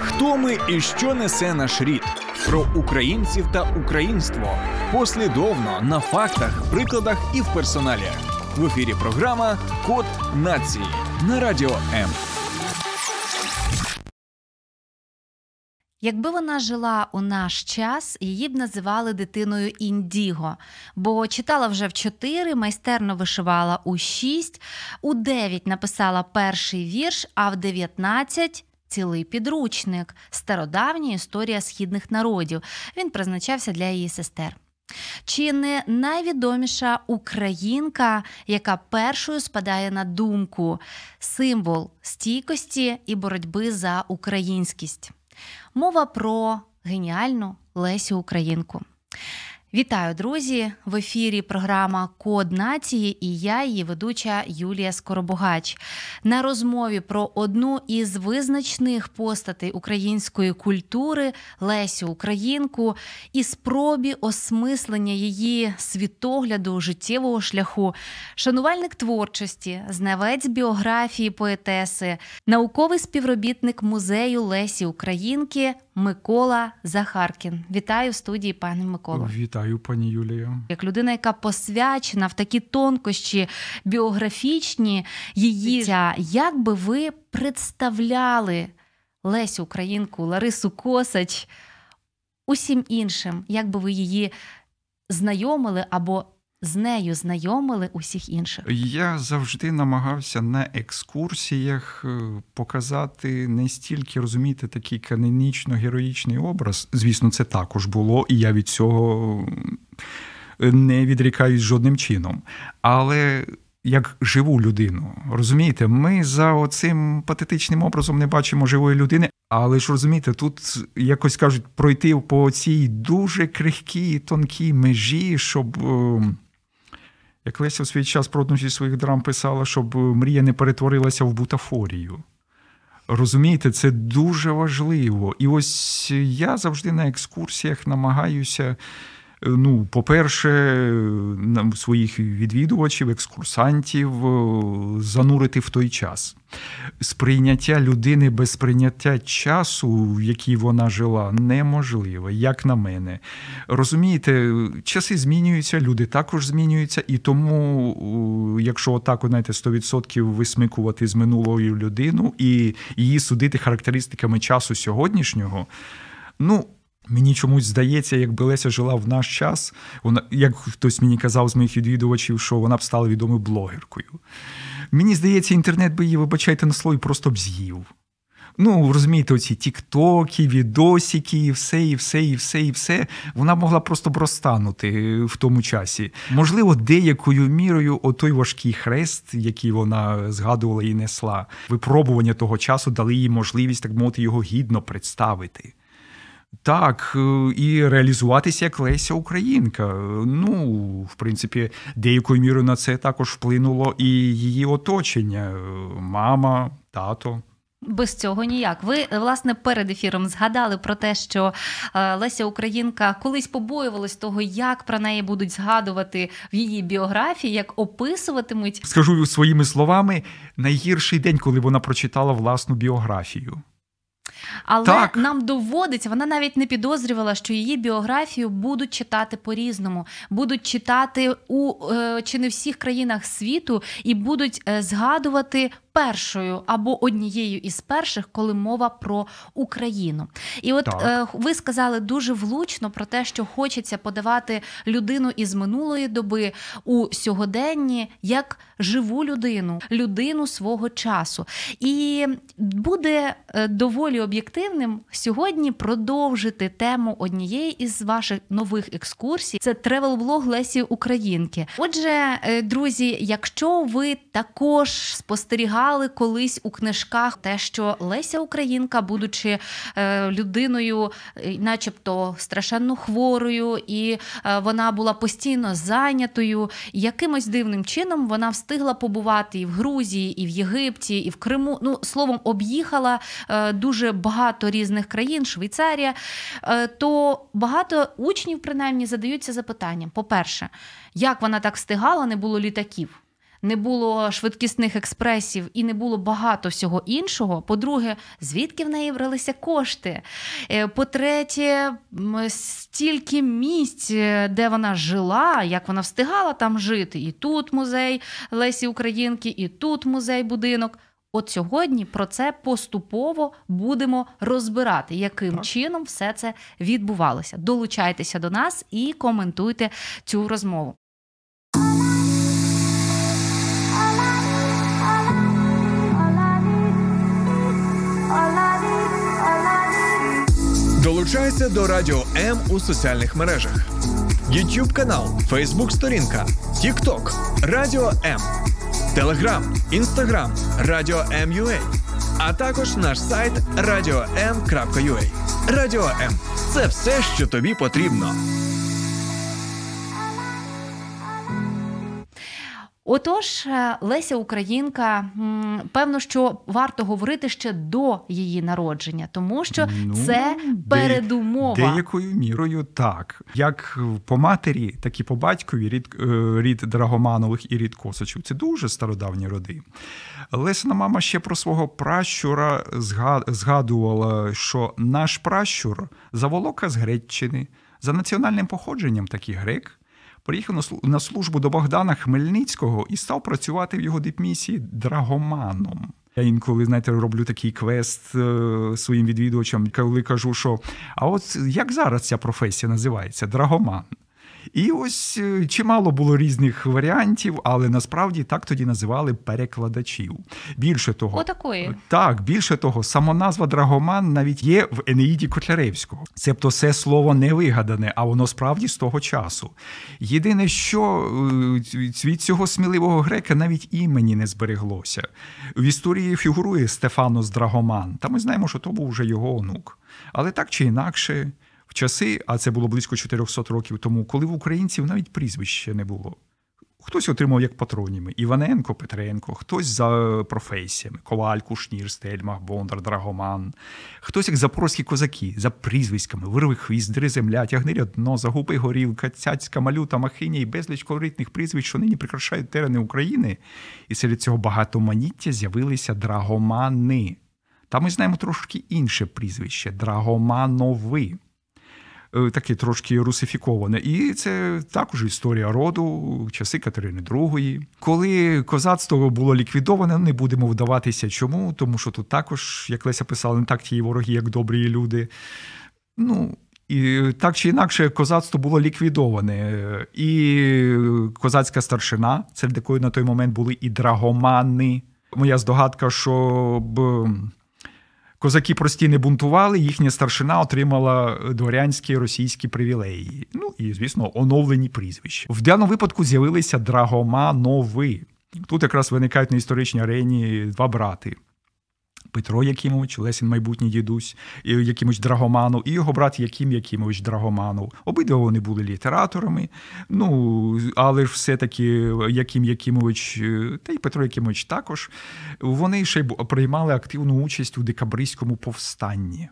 Хто ми і що несе наш рід? Про українців та українство послідовно на фактах, прикладах і в персоналі. В ефірі програма Код нації на радіо М. Якби вона жила у наш час, її б називали дитиною індіго, бо читала вже в 4, майстерно вишивала у 6, у 9 написала перший вірш, а в 19 цілий підручник стародавня історія східних народів. Він призначався для її сестер. Чи не найвідоміша українка, яка першою спадає на думку, символ стійкості і боротьби за українськість? Мова про геніальну Лесю Українку. Вітаю, друзі! В ефірі програма Код нації і я, її ведуча Юлія Скоробогач. На розмові про одну із визначних постатей української культури Лесю Українку і спробі осмислення її світогляду життєвого шляху, шанувальник творчості, знавець біографії поетеси, науковий співробітник музею Лесі Українки Микола Захаркін. Вітаю в студії, пане Миколо. Вітаю, пані Юлія. Як людина, яка посвячена в такі тонкощі біографічні її, як би ви представляли Лесю Українку, Ларису Косач усім іншим, як би ви її знайомили або з нею знайомили усіх інших? Я завжди намагався на екскурсіях е, показати не стільки розумієте, такий канонічно-героїчний образ. Звісно, це також було, і я від цього не відрікаюсь жодним чином. Але як живу людину, розумієте, ми за оцим патетичним образом не бачимо живої людини. Але ж розумієте, тут якось кажуть пройти по цій дуже крихкій, тонкій межі, щоб. Е, як Леся в свій час про одну зі своїх драм писала, щоб мрія не перетворилася в бутафорію. Розумієте, це дуже важливо. І ось я завжди на екскурсіях намагаюся. Ну, по-перше, своїх відвідувачів, екскурсантів е, занурити в той час. Сприйняття людини без прийняття часу, в якій вона жила, неможливе, як на мене. Розумієте, часи змінюються, люди також змінюються, і тому, е, якщо отак, знаєте, 100% висмикувати з минулої людину і її судити характеристиками часу сьогоднішнього, ну. Мені чомусь здається, якби Леся жила в наш час, вона, як хтось мені казав з моїх відвідувачів, що вона б стала відомою блогеркою. Мені здається, інтернет би її, вибачайте на слові, просто б з'їв. Ну, розумієте, оці тіктоки, відосики, і все, і все, і все, і все. Вона могла просто б розтанути в тому часі. Можливо, деякою мірою отой важкий хрест, який вона згадувала і несла, випробування того часу дали їй можливість, так мовити, його гідно представити. Так, е, і реалізуватися як Леся Українка. Ну, в принципі, деякою мірою на це також вплинуло і її оточення: мама, тато. Без цього ніяк. Ви власне перед ефіром згадали про те, що е, Леся Українка колись побоювалась того, як про неї будуть згадувати в її біографії, як описуватимуть. Скажу своїми словами: найгірший день, коли вона прочитала власну біографію. Але так. нам доводиться, вона навіть не підозрювала, що її біографію будуть читати по-різному, будуть читати у е, чи не всіх країнах світу і будуть е, згадувати першою або однією із перших, коли мова про Україну. І от е, ви сказали дуже влучно про те, що хочеться подавати людину із минулої доби у сьогоденні як живу людину, людину свого часу. І буде е, доволі об'єктивним сьогодні продовжити тему однієї із ваших нових екскурсій. Це тревел-блог Лесі Українки. Отже, е, друзі, якщо ви також спостерігали читали колись у книжках те, що Леся Українка, будучи е, людиною, е, начебто страшенно хворою, і е, вона була постійно зайнятою. Якимось дивним чином вона встигла побувати і в Грузії, і в Єгипті, і в Криму. Ну, словом, об'їхала дуже багато різних країн, Швейцарія. То багато учнів, принаймні, задаються запитанням: по-перше, як вона так встигала, не було літаків. Не було швидкісних експресів і не було багато всього іншого. По-друге, звідки в неї бралися кошти? Е, по-третє, стільки місць, е, де вона жила, як вона встигала там жити. І тут музей Лесі Українки, і тут музей будинок. От сьогодні про це поступово будемо розбирати, яким так. чином все це відбувалося. Долучайтеся до нас і коментуйте цю розмову. Долучайся до Радіо М у соціальних мережах: YouTube канал, Facebook сторінка, TikTok, Радіо М, Телеграм, Інстаграм, Радіо М.Ю.А. а також наш сайт radio.m.ua. Радіо М це все, що тобі потрібно. Отож, е, Леся Українка, певно, що варто говорити ще до її народження, тому що ну, це передумова деякою мірою так. Як по матері, так і по батькові рід е, рід Драгоманових і рід Косачів. Це дуже стародавні роди. Лесина мама ще про свого пращура згадувала, що наш пращур заволока з Греччини за національним походженням, такий грек приїхав на службу до Богдана Хмельницького і став працювати в його дипмісії драгоманом. Я інколи, знаєте, роблю такий квест е, своїм відвідувачам, коли кажу, що а от як зараз ця професія називається драгоман. І ось е, чимало було різних варіантів, але насправді так тоді називали перекладачів. Більше того, Отакої. так більше того, самоназва Драгоман навіть є в Енеїді Котляревського. Цебто це слово не вигадане, а воно справді з того часу. Єдине, що е, від цього сміливого грека навіть імені не збереглося. В історії фігурує Стефанос Драгоман, та ми знаємо, що то був вже його онук. Але так чи інакше в часи, а це було близько 400 років тому, коли в українців навіть прізвища не було. Хтось отримав як патроніми Іваненко, Петренко, хтось за професіями Коваль, Кушнір, Стельмах, Бондар, Драгоман, хтось як запорозькі козаки за прізвиськами, вирви хвіст, дри земля, тягни рядно, загуби горілка, цяцька, малюта, махиня і безліч колоритних прізвищ, що нині прикрашають терени України. І серед цього багатоманіття з'явилися драгомани. Та ми знаємо трошки інше прізвище Драгоманови. Е, таке трошки русифіковане. І це також історія роду, часи Катерини II. Коли козацтво було ліквідоване, не будемо вдаватися чому, тому що тут також, як Леся писала, не так ті вороги, як добрі люди. Ну, і так чи інакше, козацтво було ліквідоване. І козацька старшина, серед якої на той момент були і драгомани. Моя здогадка, щоб Козаки прості не бунтували, їхня старшина отримала дворянські російські привілеї. Ну і, звісно, оновлені прізвища. В даному випадку з'явилися Драгоманови. Тут якраз виникають на історичній арені два брати. Петро Якимович, Лесін майбутній дідусь, Якимович Драгоманов, і його брат Яким Якимович Драгоманов. Обидва вони були літераторами. Ну, але ж все-таки Яким Якимович, та й Петро Якимович також, вони ще й приймали активну участь у декабристському повстанні.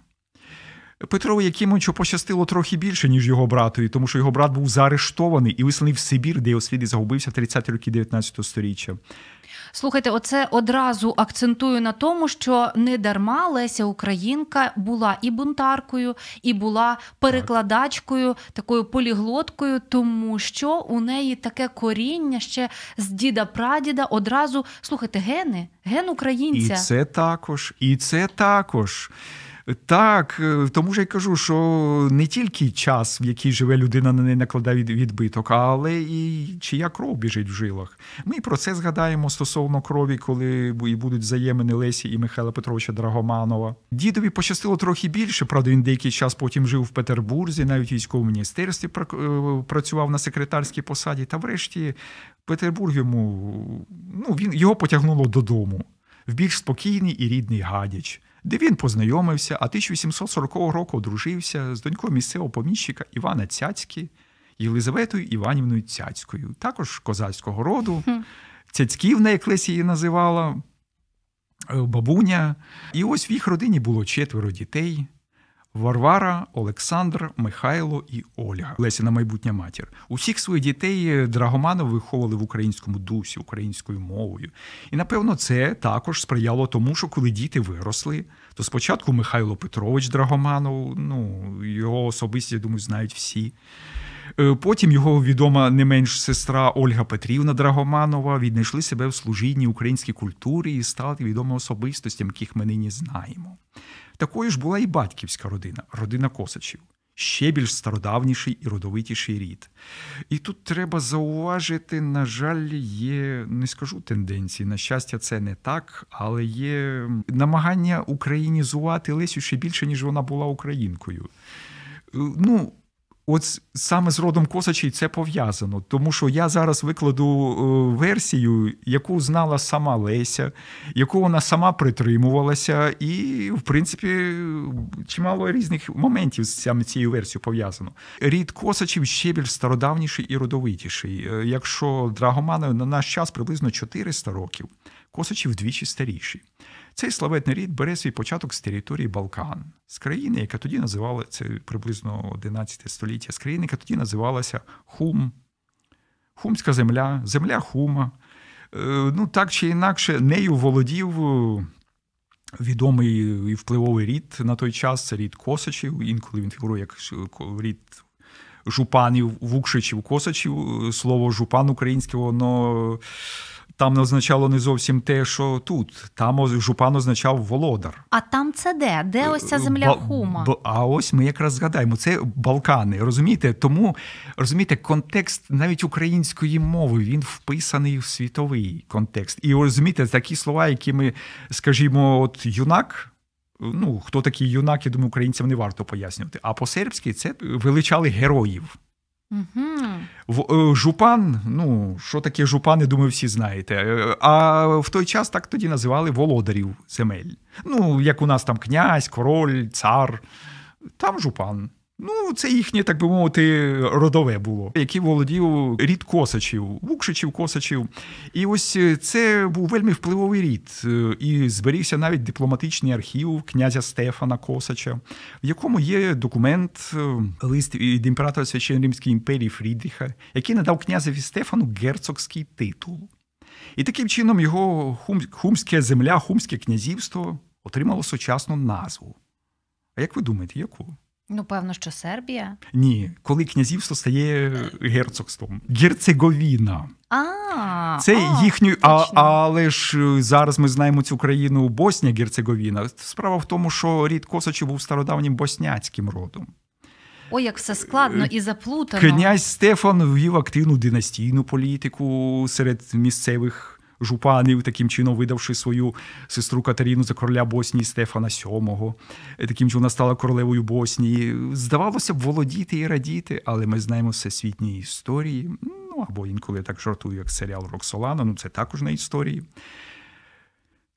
Петрову Якимовичу пощастило трохи більше, ніж його братові, тому що його брат був заарештований і висланий в Сибір, де його слід загубився в 30-ті роки 19 століття. Слухайте, оце одразу акцентую на тому, що не дарма Леся Українка була і бунтаркою, і була перекладачкою, такою поліглоткою, тому що у неї таке коріння ще з діда-прадіда одразу слухайте, гени, ген українця. І це також, і це також. Так, е, тому ж я кажу, що не тільки час, в який живе людина, на неї накладає відбиток, але і чия кров біжить в жилах. Ми про це згадаємо стосовно крові, коли і будуть взаємини Лесі і Михайла Петровича Драгоманова. Дідові пощастило трохи більше. Правда, він деякий час потім жив в Петербурзі, навіть військовому міністерстві е, працював на секретарській посаді. Та, врешті, Петербург йому ну він його потягнуло додому в більш спокійний і рідний гадяч де він познайомився, а 1840 року одружився з донькою місцевого поміщика Івана Цяцьки, Єлизаветою Іванівною Цяцькою, також козацького роду. Цяцьківна, як Лесі її називала, е, бабуня. І ось в їх родині було четверо дітей. Варвара, Олександр, Михайло і Ольга, Лесіна майбутня матір. Усіх своїх дітей Драгоманов виховували в українському дусі, українською мовою. І напевно це також сприяло тому, що коли діти виросли, то спочатку Михайло Петрович Драгоманов, ну його особисті, я думаю, знають всі. Е, потім його відома не менш сестра Ольга Петрівна Драгоманова віднайшли себе в служінні українській культурі і стали відомими особистостями, яких ми нині знаємо. Такою ж була і батьківська родина, родина Косачів. Ще більш стародавніший і родовитіший рід. І тут треба зауважити, на жаль, є, не скажу тенденції, на щастя, це не так, але є намагання українізувати Лесю ще більше, ніж вона була українкою. Е, ну, От саме з родом Косачей це пов'язано, тому що я зараз викладу е, версію, яку знала сама Леся, яку вона сама притримувалася, і, в принципі, чимало різних моментів з саме цією версією пов'язано. Рід Косачів ще більш стародавніший і родовитіший. Е, якщо Драгоманові на наш час приблизно 400 років, Косачів вдвічі старіші. Цей славетний рід бере свій початок з території Балкан, з країни, яка тоді називала це приблизно 11 століття, з країни, яка тоді називалася Хум, Хумська земля, земля Хума. Е, ну, так чи інакше, нею володів е, відомий і впливовий рід на той час це рід Косачів. Інколи він фігурує як рід жупанів, вукшичів, косачів. Слово жупан українське, воно там не означало не зовсім те, що тут. Там жупан означав володар. А там це де? Де ось ця земля ба, хума? Ба, а ось ми якраз згадаємо, це Балкани. Розумієте? Тому розумієте, контекст навіть української мови він вписаний в світовий контекст. І розумієте, такі слова, які ми, скажімо, от юнак. Ну, хто такий юнак, я думаю, українцям не варто пояснювати. А по-сербськи це величали героїв. Угу. Жупан, ну, що таке жупани, думаю, всі знаєте. Е, а в той час так тоді називали володарів земель. Ну, як у нас там князь, король, цар, там жупан. Ну, це їхнє, так би мовити, родове було, який володів рід косачів, вукшичів, косачів. І ось е, це був вельми впливовий рід. Е, і зберігся навіть дипломатичний архів князя Стефана Косача, в якому є документ, е, лист від імператора Священної Римської імперії Фрідріха, який надав князеві Стефану герцогський титул. І таким чином його хум, хумська земля, хумське князівство отримало сучасну назву. А як ви думаєте, яку? Ну, певно, що Сербія. Ні, коли князівство стає герцогством. Герцеговіна. А, Це їхню, а, але ж е, зараз ми знаємо цю країну Боснія Герцеговіна. Справа в тому, що рід Косачів був стародавнім босняцьким родом. Ой, як все складно і заплутано. Князь Стефан ввів активну династійну політику серед місцевих жупанів, таким чином видавши свою сестру Катерину за короля Боснії Стефана VII. Таким чином вона стала королевою Боснії. Здавалося б, володіти і радіти, але ми знаємо всесвітні історії. Ну або інколи я так жартую, як серіал Роксолана, ну це також на історії.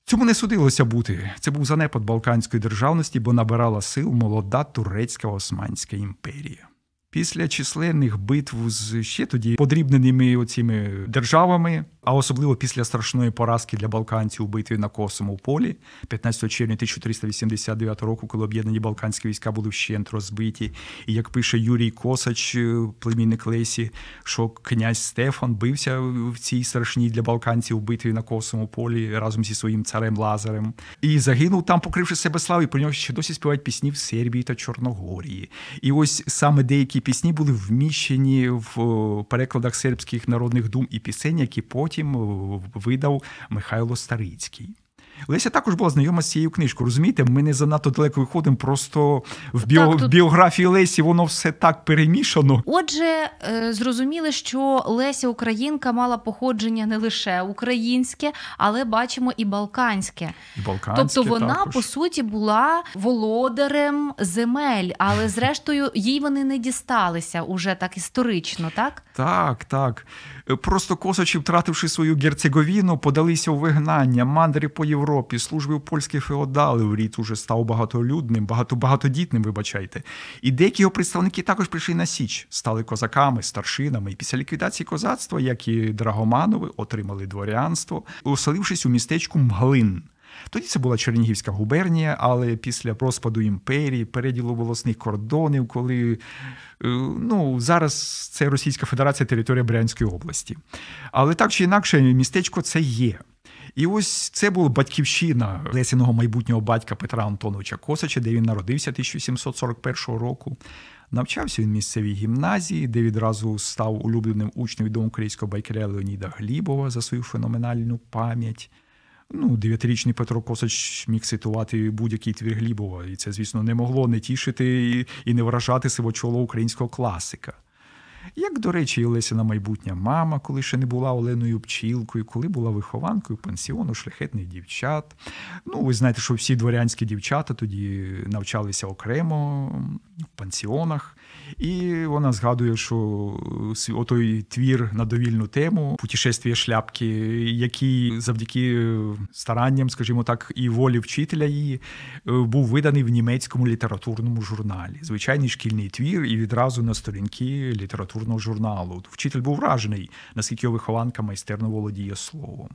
Цьому не судилося бути. Це був занепад Балканської державності, бо набирала сил молода турецька Османська імперія. Після численних битв з ще тоді подрібненими оціми державами, а особливо після страшної поразки для балканців у битві на Косому полі, 15 червня 1389 року, коли об'єднані балканські війська були вщент розбиті, і як пише Юрій Косач, е, племінник Лесі, що князь Стефан бився в цій страшній для балканців битві на Косому полі разом зі своїм царем Лазарем, і загинув там, покривши себе славу, і про нього ще досі співають пісні в Сербії та Чорногорії. І ось саме деякі пісні були вміщені в перекладах сербських народних дум і пісень, які потім потім е, видав Михайло Старицький. Леся також була знайома з цією книжкою. Розумієте, ми не занадто далеко виходимо. Просто в біо... так, тут... біографії Лесі воно все так перемішано. Отже, е, зрозуміли, що Леся Українка мала походження не лише українське, але бачимо і балканське. І балканське тобто вона також. по суті була володарем земель, але зрештою їй вони не дісталися уже так історично, так? Так, так. Просто косачі, втративши свою герцеговіну, подалися у вигнання, мандри по Європі, служби польських феодалів, рід уже став багатолюдним, багато багатодітним, вибачайте. І деякі його представники також прийшли на Січ, стали козаками, старшинами. І після ліквідації козацтва, як і Драгоманови, отримали дворянство, оселившись у містечку Мглин. Тоді це була Чернігівська губернія, але після розпаду імперії, переділу волосних кордонів, коли е, ну, зараз це Російська Федерація територія Брянської області. Але так чи інакше, містечко це є. І ось це була батьківщина Лесіного майбутнього батька Петра Антоновича Косача, де він народився 1741 року. Навчався він в місцевій гімназії, де відразу став улюбленим учнем відомого українського байкеря Леоніда Глібова за свою феноменальну пам'ять. Ну, дев'ятирічний Петро Косач міг цитувати будь-який твір Глібова, і це, звісно, не могло не тішити і не вражати сивочоло українського класика. Як, до речі, і Лесіна майбутня мама, коли ще не була Оленою Пчілкою, коли була вихованкою пансіону шляхетних дівчат. Ну, ви знаєте, що всі дворянські дівчата тоді навчалися окремо в пансіонах. І вона згадує, що отой твір на довільну тему путешествія шляпки, який завдяки старанням, скажімо так, і волі вчителя її е, був виданий в німецькому літературному журналі. Звичайний шкільний твір, і відразу на сторінки літературного журналу. Вчитель був вражений, наскільки його вихованка майстерно володіє словом.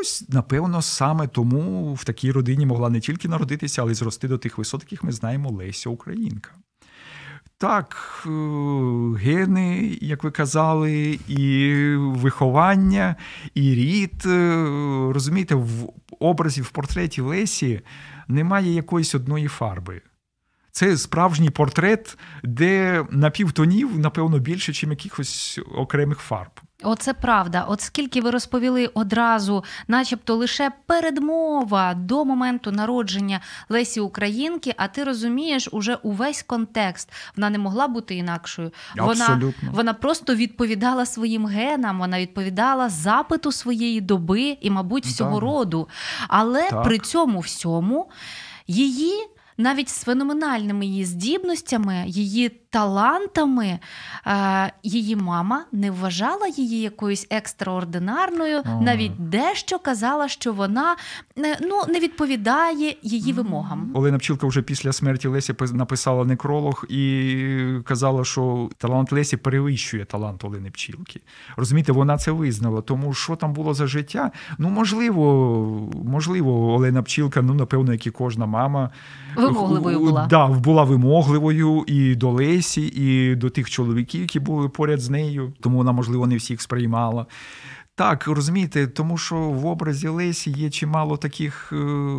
Ось, напевно, саме тому в такій родині могла не тільки народитися, але й зрости до тих висот, яких ми знаємо Леся Українка. Так, е, гени, як ви казали, і виховання, і рід. Е, розумієте, в образі, в портреті Лесі немає якоїсь одної фарби. Це справжній портрет, де напівтонів, напевно, більше, ніж якихось окремих фарб. Оце правда. От скільки ви розповіли одразу, начебто лише передмова до моменту народження Лесі Українки, а ти розумієш уже увесь контекст. Вона не могла бути інакшою. Вона вона просто відповідала своїм генам, вона відповідала запиту своєї доби і, мабуть, всього так. роду. Але так. при цьому всьому її навіть з феноменальними її здібностями, її талантами, е, її мама не вважала її якоюсь екстраординарною, ага. навіть дещо казала, що вона е, ну, не відповідає її вимогам. Олена Пчілка вже після смерті Лесі написала некролог і казала, що талант Лесі перевищує талант Олени Пчілки. Розумієте, вона це визнала. Тому що там було за життя? Ну, можливо, можливо, Олена Пчілка, ну напевно, як і кожна мама вимогливою була. Да, була вимогливою і до Лесі, і до тих чоловіків, які були поряд з нею, тому вона, можливо, не всіх сприймала. Так, розумієте, тому що в образі Лесі є чимало таких е,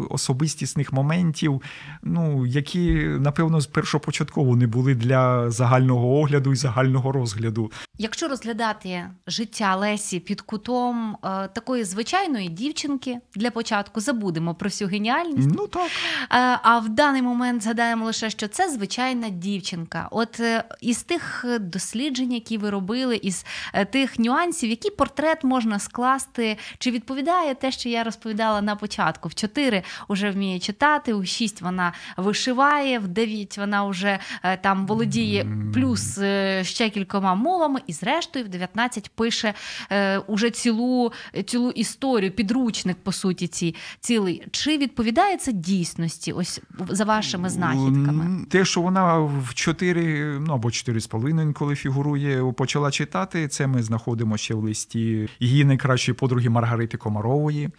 особистісних моментів, ну, які, напевно, першопочатково не були для загального огляду і загального розгляду. Якщо розглядати життя Лесі під кутом е, такої звичайної дівчинки для початку, забудемо про всю геніальність. Ну так. Е, а в даний момент згадаємо лише, що це звичайна дівчинка. От е, із тих досліджень, які ви робили, із е, тих нюансів, який портрет можна скласти, чи відповідає те, що я розповідала на початку? В чотири вже вміє читати, у шість вона вишиває, в дев'ять вона вже е, там володіє плюс е, ще кількома мовами і зрештою в 19 пише е, уже цілу цілу історію, підручник, по суті, ці цілий. Чи відповідає це дійсності? Ось за вашими знахідками? Те, що вона в 4, ну або 4,5, коли фігурує, почала читати, це ми знаходимо ще в листі її найкращої подруги Маргарити Комарової.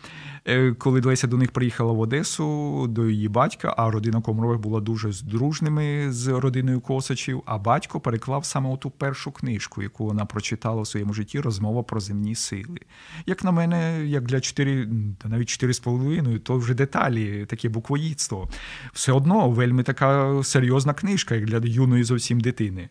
Е, коли Леся до них приїхала в Одесу до її батька, а родина Комарових була дуже дружними з родиною Косачів. А батько переклав саме оту першу книжку, яку вона прочитала в своєму житті розмова про земні сили. Як на мене, як для 4, та навіть 4,5, то вже деталі, таке буквоїдство. Все одно вельми така серйозна книжка, як для юної зовсім дитини.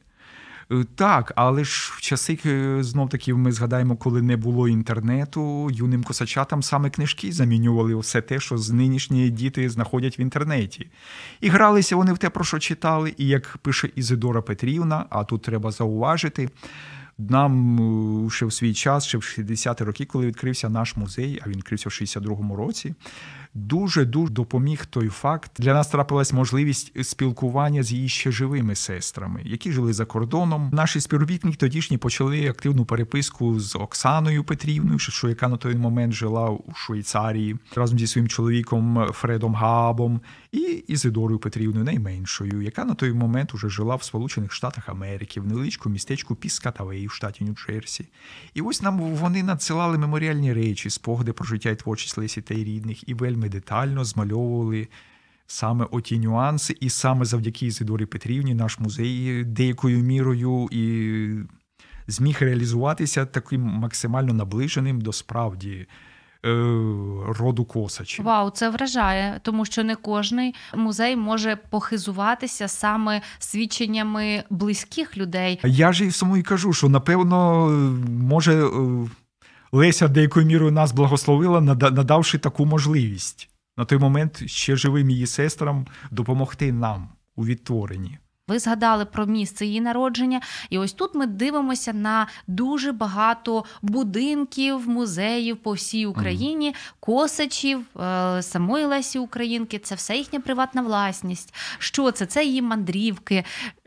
Е, так, але ж в часи е, знов таки ми згадаємо, коли не було інтернету, юним косачатам саме книжки замінювали все те, що з нинішні діти знаходять в інтернеті. І гралися вони в те, про що читали. І як пише Ізидора Петрівна, а тут треба зауважити. Нам е, ще в свій час, ще в 60-ті роки, коли відкрився наш музей, а він відкрився в 62-му році дуже дуже допоміг той факт. Для нас трапилась можливість спілкування з її ще живими сестрами, які жили за кордоном. Наші співробітники тодішні почали активну переписку з Оксаною Петрівною, що яка на той момент жила у Швейцарії разом зі своїм чоловіком Фредом Габом і Ізидорою Петрівною, найменшою, яка на той момент уже жила в Сполучених Штатах Америки в невеличкому містечку Піскатавей в штаті Нью-Джерсі. І ось нам вони надсилали меморіальні речі, спогади про життя і творчість Лесі та й рідних, і вельми детально змальовували саме оті нюанси, і саме завдяки Ізидорі Петрівні наш музей деякою мірою і зміг реалізуватися таким максимально наближеним до справді. Е, роду косачів. Вау, це вражає, тому що не кожний музей може похизуватися саме свідченнями близьких людей. Я ж і самому і кажу, що напевно може е, Леся деякою мірою нас благословила, надавши таку можливість на той момент ще живим її сестрам допомогти нам у відтворенні. Ви згадали про місце її народження, і ось тут ми дивимося на дуже багато будинків, музеїв по всій Україні, косачів, е, самої Лесі Українки. Це все їхня приватна власність. Що це? Це її мандрівки.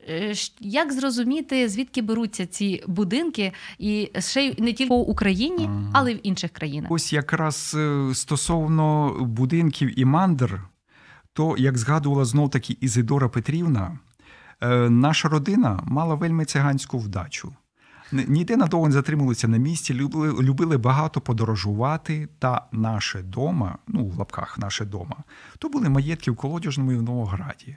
Е, як зрозуміти, звідки беруться ці будинки, і ще й не тільки в Україні, але й в інших країнах? Ось якраз е, стосовно будинків і мандр, то як згадувала знов таки Ізидора Петрівна. Е, наша родина мала вельми циганську вдачу. Ніде надовго не затримувалися на місці, любили любили багато подорожувати. Та наше дома, ну в лапках наше дома, то були маєтки в Колодяжному і в Новограді.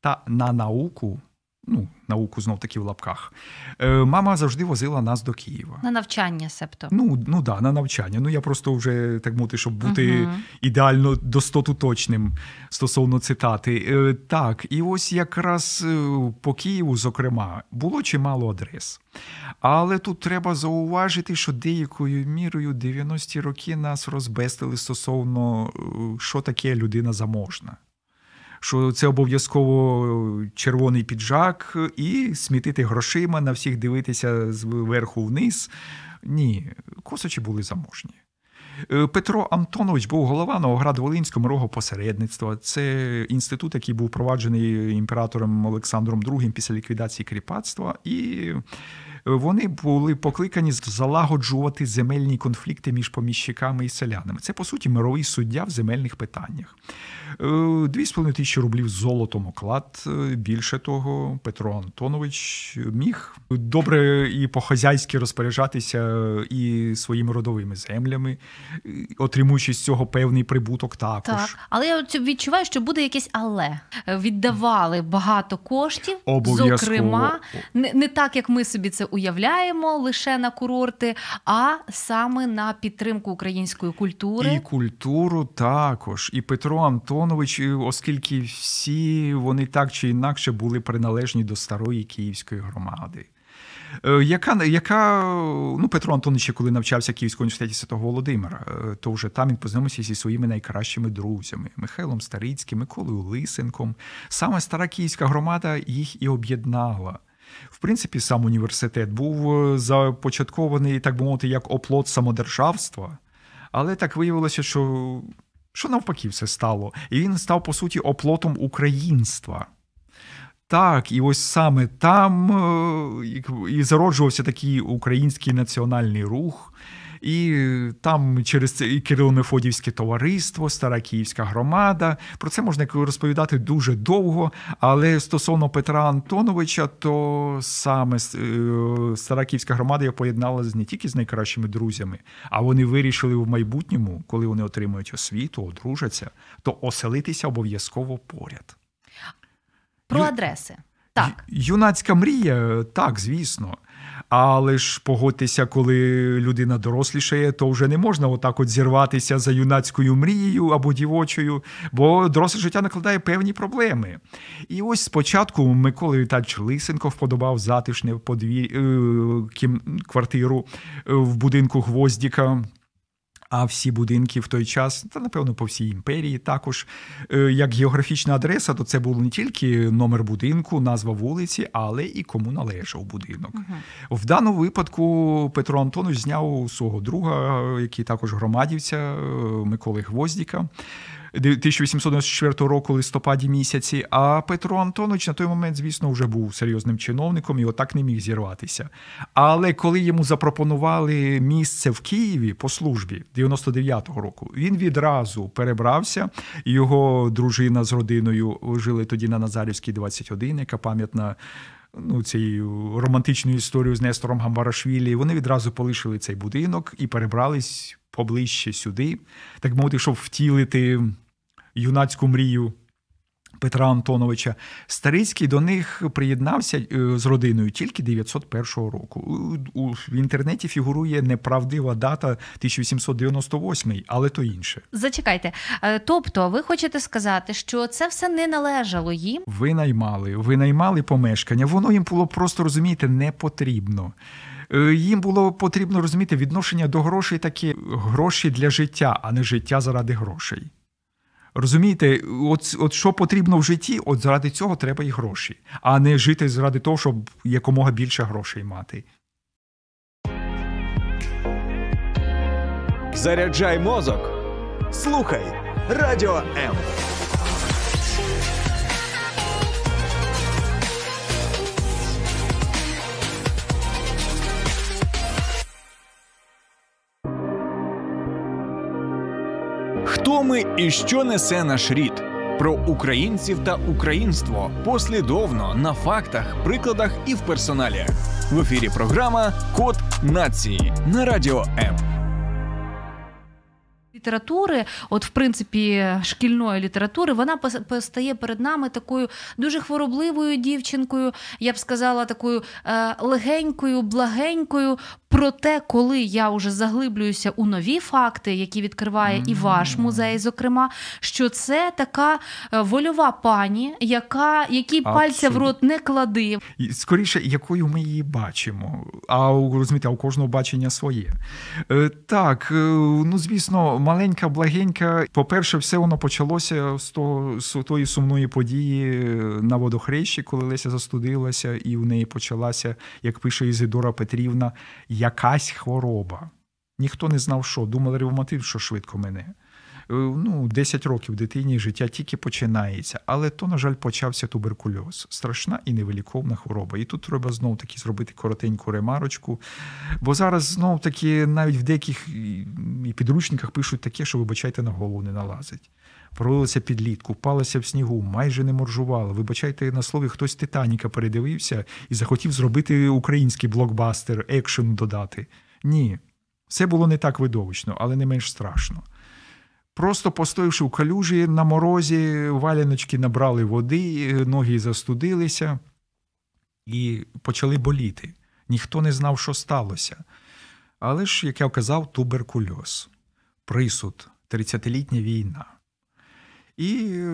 Та на науку ну, науку знов таки в лапках. Е, Мама завжди возила нас до Києва. На навчання, себто. Ну, ну да, на навчання. Ну я просто вже так мовити, щоб бути угу. ідеально достоту точним стосовно цитати. Е, Так, і ось якраз е, по Києву, зокрема, було чимало адрес. Але тут треба зауважити, що деякою мірою 90-ті роки нас розбестили стосовно, е, що таке людина заможна що це обов'язково червоний піджак і смітити грошима на всіх дивитися зверху вниз. Ні, косачі були заможні. Е, Петро Антонович був голова Новоград-Волинського рого посередництва. Це інститут, який був впроваджений імператором Олександром II після ліквідації кріпацтва. І вони були покликані залагоджувати земельні конфлікти між поміщиками і селянами. Це, по суті, мировий суддя в земельних питаннях. Е, дві з половиною тисячі рублів золотом оклад. Е, більше того, Петро Антонович міг добре і по-хазяйськи розпоряджатися і своїми родовими землями, отримуючи з цього певний прибуток також. Так, Але я відчуваю, що буде якесь але віддавали багато коштів, зокрема, не, не так, як ми собі це уявляємо лише на курорти, а саме на підтримку української культури і культуру також. І Петро Антонович, оскільки всі вони так чи інакше були приналежні до старої київської громади. Е, яка яка ну Петро Антонович, коли навчався в Київському університеті Святого Володимира, е, то вже там він познайомився зі своїми найкращими друзями Михайлом Старицьким, Миколою Лисенком. Саме стара київська громада їх і об'єднала. В принципі, сам університет був е, започаткований, так би мовити, як оплот самодержавства, але так виявилося, що що навпаки все стало. І він став, по суті, оплотом українства. Так, і ось саме там е, і зароджувався такий український національний рух. І там через це і Кирило-Мефодівське товариство, Стара Київська громада. Про це можна розповідати дуже довго. Але стосовно Петра Антоновича, то саме е, Стара Київська громада поєдналася не тільки з найкращими друзями, а вони вирішили в майбутньому, коли вони отримують освіту, одружаться, то оселитися обов'язково поряд. Про адреси. Так. Юнацька мрія, так, звісно. Але ж погодьтеся, коли людина дорослішає, то вже не можна отак от зірватися за юнацькою мрією або дівочою, бо доросле життя накладає певні проблеми. І ось спочатку Микола Віталійович Лисенко вподобав затишне подвір... Е, квартиру е, в будинку Гвоздіка. А всі будинки в той час, та напевно по всій імперії, також е, як географічна адреса, то це був не тільки номер будинку, назва вулиці, але і кому належав будинок. Угу. В даному випадку Петро Антонович зняв свого друга, який також громадівця Миколи Гвоздіка. 1894 року, листопаді місяці. А Петро Антонович на той момент, звісно, вже був серйозним чиновником і отак не міг зірватися. Але коли йому запропонували місце в Києві по службі 99-го року, він відразу перебрався. Його дружина з родиною жили тоді на Назарівській, 21, яка пам'ятна ну, цією романтичною історією з Нестором Гамбарашвілі. Вони відразу полишили цей будинок і перебрались поближче сюди, так мовити, щоб втілити юнацьку мрію. Петра Антоновича Старицький до них приєднався е, з родиною тільки 901 року. В інтернеті фігурує неправдива дата 1898, але то інше. Зачекайте. Е, тобто, ви хочете сказати, що це все не належало їм? Ви наймали, ви наймали помешкання. Воно їм було просто розумієте, не потрібно. Е, їм було потрібно розуміти відношення до грошей такі гроші для життя, а не життя заради грошей. Розумієте, от от що потрібно в житті, от заради цього треба і гроші, а не жити заради того, щоб якомога більше грошей мати. Заряджай мозок. Слухай радіо М. Хто ми і що несе наш рід? Про українців та українство послідовно на фактах, прикладах і в персоналі. В ефірі програма Код нації на радіо М. Літератури, от в принципі, шкільної літератури, вона постає перед нами такою дуже хворобливою дівчинкою, я б сказала, такою е, легенькою, благенькою, Проте, коли я вже заглиблююся у нові факти, які відкриває і ваш музей, зокрема, що це така е, вольова пані, яка якій пальця в рот не клади. Скоріше, якою ми її бачимо. А розумієте, у кожного бачення своє. Е, так, е, ну звісно, маленька, благенька. По-перше, все воно почалося з того з тої сумної події на водохрещі, коли Леся застудилася, і в неї почалася, як пише Ізидора Петрівна якась хвороба. Ніхто не знав, що. Думали, ревматизм, що швидко мене. Е, ну, 10 років дитині життя тільки починається. Але то, на жаль, почався туберкульоз. Страшна і невиліковна хвороба. І тут треба знов таки зробити коротеньку ремарочку. Бо зараз знов таки навіть в деяких підручниках пишуть таке, що, вибачайте, на голову не налазить. Провалилася підлітку, впалася в снігу, майже не моржувала. Вибачайте, на слові, хтось Титаніка передивився і захотів зробити український блокбастер, екшен додати. Ні, все було не так видовищно, але не менш страшно. Просто постоявши в калюжі на морозі, валяночки набрали води, ноги застудилися і почали боліти. Ніхто не знав, що сталося. Але ж, як я казав, туберкульоз, присуд, 30-літня війна. І е,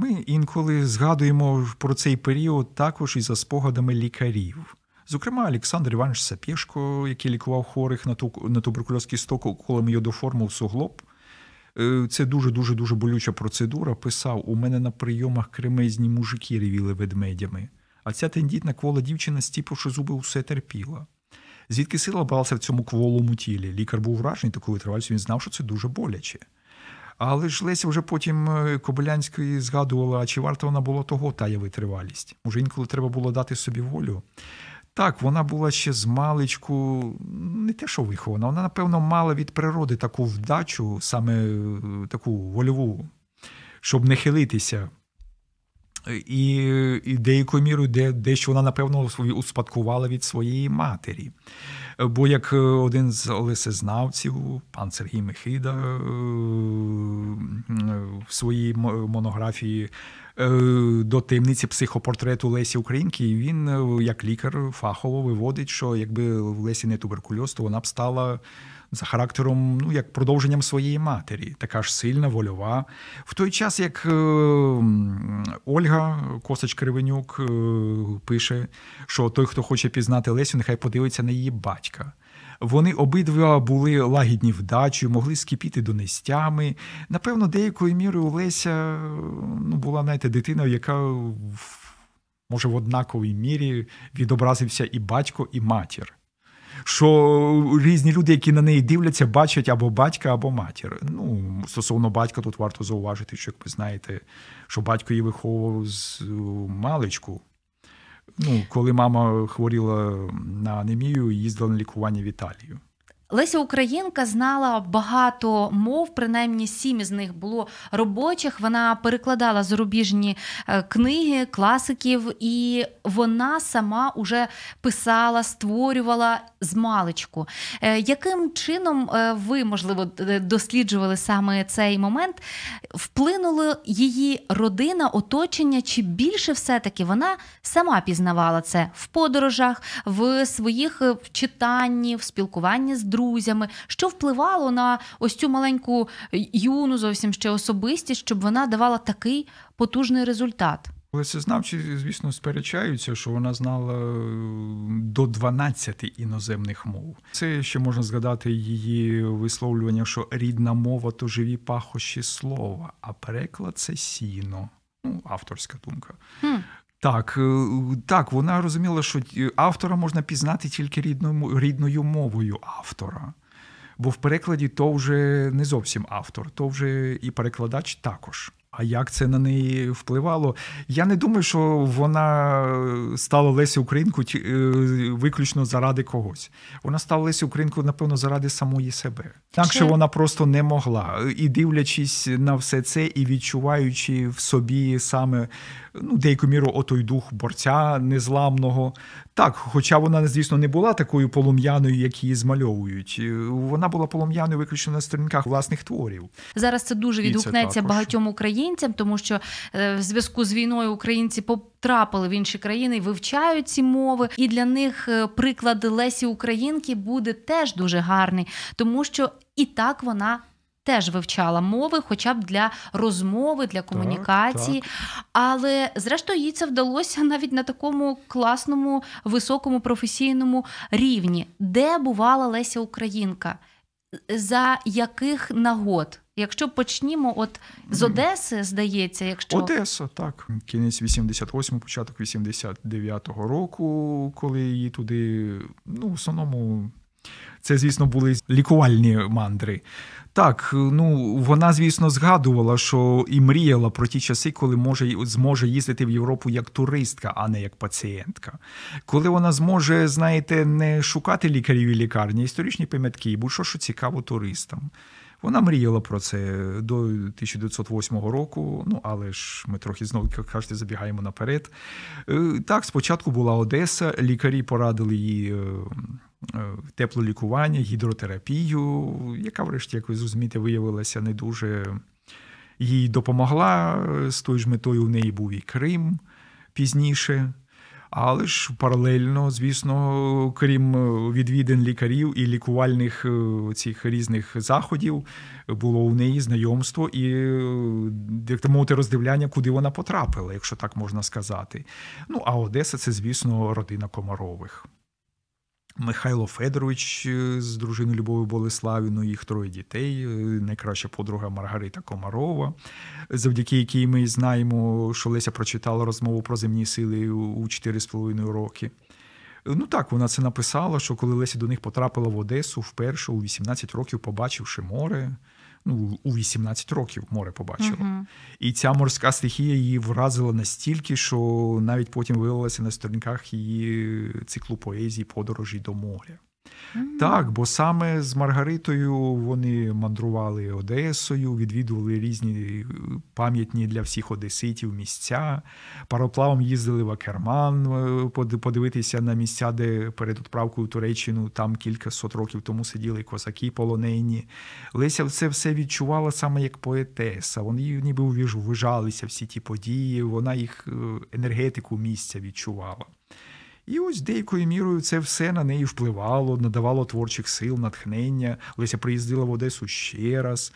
ми інколи згадуємо про цей період також і за спогадами лікарів. Зокрема, Олександр Іванович Сапєшко, який лікував хворих на ту, на туберкульоз кісток колом йодоформу в суглоб. Е, це дуже-дуже дуже болюча процедура. Писав: у мене на прийомах кремезні мужики ревіли ведмедями. А ця тендітна квола дівчина, стіпивши зуби, усе терпіла. Звідки сила бралася в цьому кволому тілі? Лікар був вражений такою витривалістю, він знав, що це дуже боляче. Але ж Леся вже потім е, Кобилянської згадувала, а чи варто вона було того тая витривалість? Може, інколи треба було дати собі волю. Так, вона була ще з маличку, не те, що вихована, вона, напевно, мала від природи таку вдачу, саме е, таку вольову, щоб не е, І і деякою мірою де, дещо вона, напевно, успадкувала від своєї матері. Бо як е, один з лисезнавців, пан Сергій Михида, е, в своїй монографії е, до темниці психопортрету Лесі Українки, він як лікар фахово виводить, що якби в Лесі не туберкульоз, то вона б стала за характером, ну як продовженням своєї матері, така ж сильна, вольова. В той час, як е, Ольга Косач Кривенюк е, пише, що той, хто хоче пізнати Лесю, нехай подивиться на її батька. Вони обидва були лагідні вдачі, могли скипіти донестями. Напевно, деякою мірою Леся ну, була знаєте, дитиною, яка може в однаковій мірі відобразився і батько, і матір. Що різні люди, які на неї дивляться, бачать або батька, або матір. Ну, стосовно батька, тут варто зауважити, що як ви знаєте, що батько її виховував з маличку. Ну, коли мама хворіла на анемію, їздила на лікування в Італію. Леся Українка знала багато мов, принаймні сім із них було робочих. Вона перекладала зарубіжні е, книги, класиків, і вона сама уже писала, створювала з. Е, яким чином е, ви, можливо, досліджували саме цей момент? Вплинула її родина, оточення, чи більше все-таки вона сама пізнавала це в подорожах, в своїх читанні, в спілкуванні з друзями? Друзями, що впливало на ось цю маленьку юну, зовсім ще особистість, щоб вона давала такий потужний результат. Лесезнавчі, звісно, сперечаються, що вона знала е, до 12 іноземних мов. Це ще можна згадати її висловлювання, що рідна мова то живі пахощі слова, а переклад це сіно. Ну, авторська думка. Хм. Так, е, так, вона розуміла, що автора можна пізнати тільки рідною, рідною мовою автора. Бо в перекладі то вже не зовсім автор, то вже і перекладач також. А як це на неї впливало? Я не думаю, що вона стала Лесі Українку е, виключно заради когось. Вона стала Лесі Українку, напевно, заради самої себе. Так що вона просто не могла. І дивлячись на все це, і відчуваючи в собі саме ну, деяку міру отой дух борця незламного. Так, хоча вона, звісно, не була такою полум'яною, як її змальовують. Вона була полум'яною виключно на сторінках власних творів. Зараз це дуже відгукнеться багатьом українцям, тому що е, в зв'язку з війною українці потрапили в інші країни вивчають ці мови. І для них е, приклад Лесі Українки буде теж дуже гарний, тому що і так вона теж вивчала мови, хоча б для розмови, для комунікації. Так, так. Але зрештою їй це вдалося навіть на такому класному, високому професійному рівні, де бувала Леся Українка. За яких нагод? Якщо почнімо, от з Одеси, здається, якщо Одеса, так кінець 88, початок 89-го року, коли її туди, ну в основному, це, звісно, були лікувальні мандри. Так, ну вона, звісно, згадувала, що і мріяла про ті часи, коли може зможе їздити в Європу як туристка, а не як пацієнтка. Коли вона зможе, знаєте, не шукати лікарів і лікарні, історичні пам'ятки, будь-що що цікаво туристам. Вона мріяла про це до 1908 року. Ну але ж ми трохи знову кажете, забігаємо наперед. Е, так, спочатку була Одеса, лікарі порадили їй. Е, Е, теплолікування, гідротерапію, яка, врешті, як ви зрозумієте, виявилася не дуже їй допомогла. З тою ж метою в неї був і Крим пізніше. Але ж паралельно, звісно, крім відвідин лікарів і лікувальних е, цих різних заходів, було у неї знайомство і як мовити, роздивляння, куди вона потрапила, якщо так можна сказати. Ну а Одеса це, звісно, родина Комарових. Михайло Федорович е, з дружиною Любові Болеславіною, їх троє дітей, е, найкраща подруга Маргарита Комарова, завдяки якій ми знаємо, що Леся прочитала розмову про земні сили у 4,5 роки. Ну так, вона це написала, що коли Леся до них потрапила в Одесу вперше у 18 років, побачивши море, ну, у 18 років море побачила. Uh-huh. І ця морська стихія її вразила настільки, що навіть потім виявилася на сторінках її циклу поезії Подорожі до моря. Так, бо саме з Маргаритою вони мандрували Одесою, відвідували різні е, пам'ятні для всіх одеситів місця. Пароплавом їздили в Акерман е, подивитися на місця, де перед відправкою в Туреччину там кілька сот років тому сиділи козаки полонені. Леся це все відчувала саме як поетеса. Вони ніби ввижалися всі ті події, вона їх е, енергетику місця відчувала. І ось деякою мірою це все на неї впливало, надавало творчих сил, натхнення. Леся приїздила в Одесу ще раз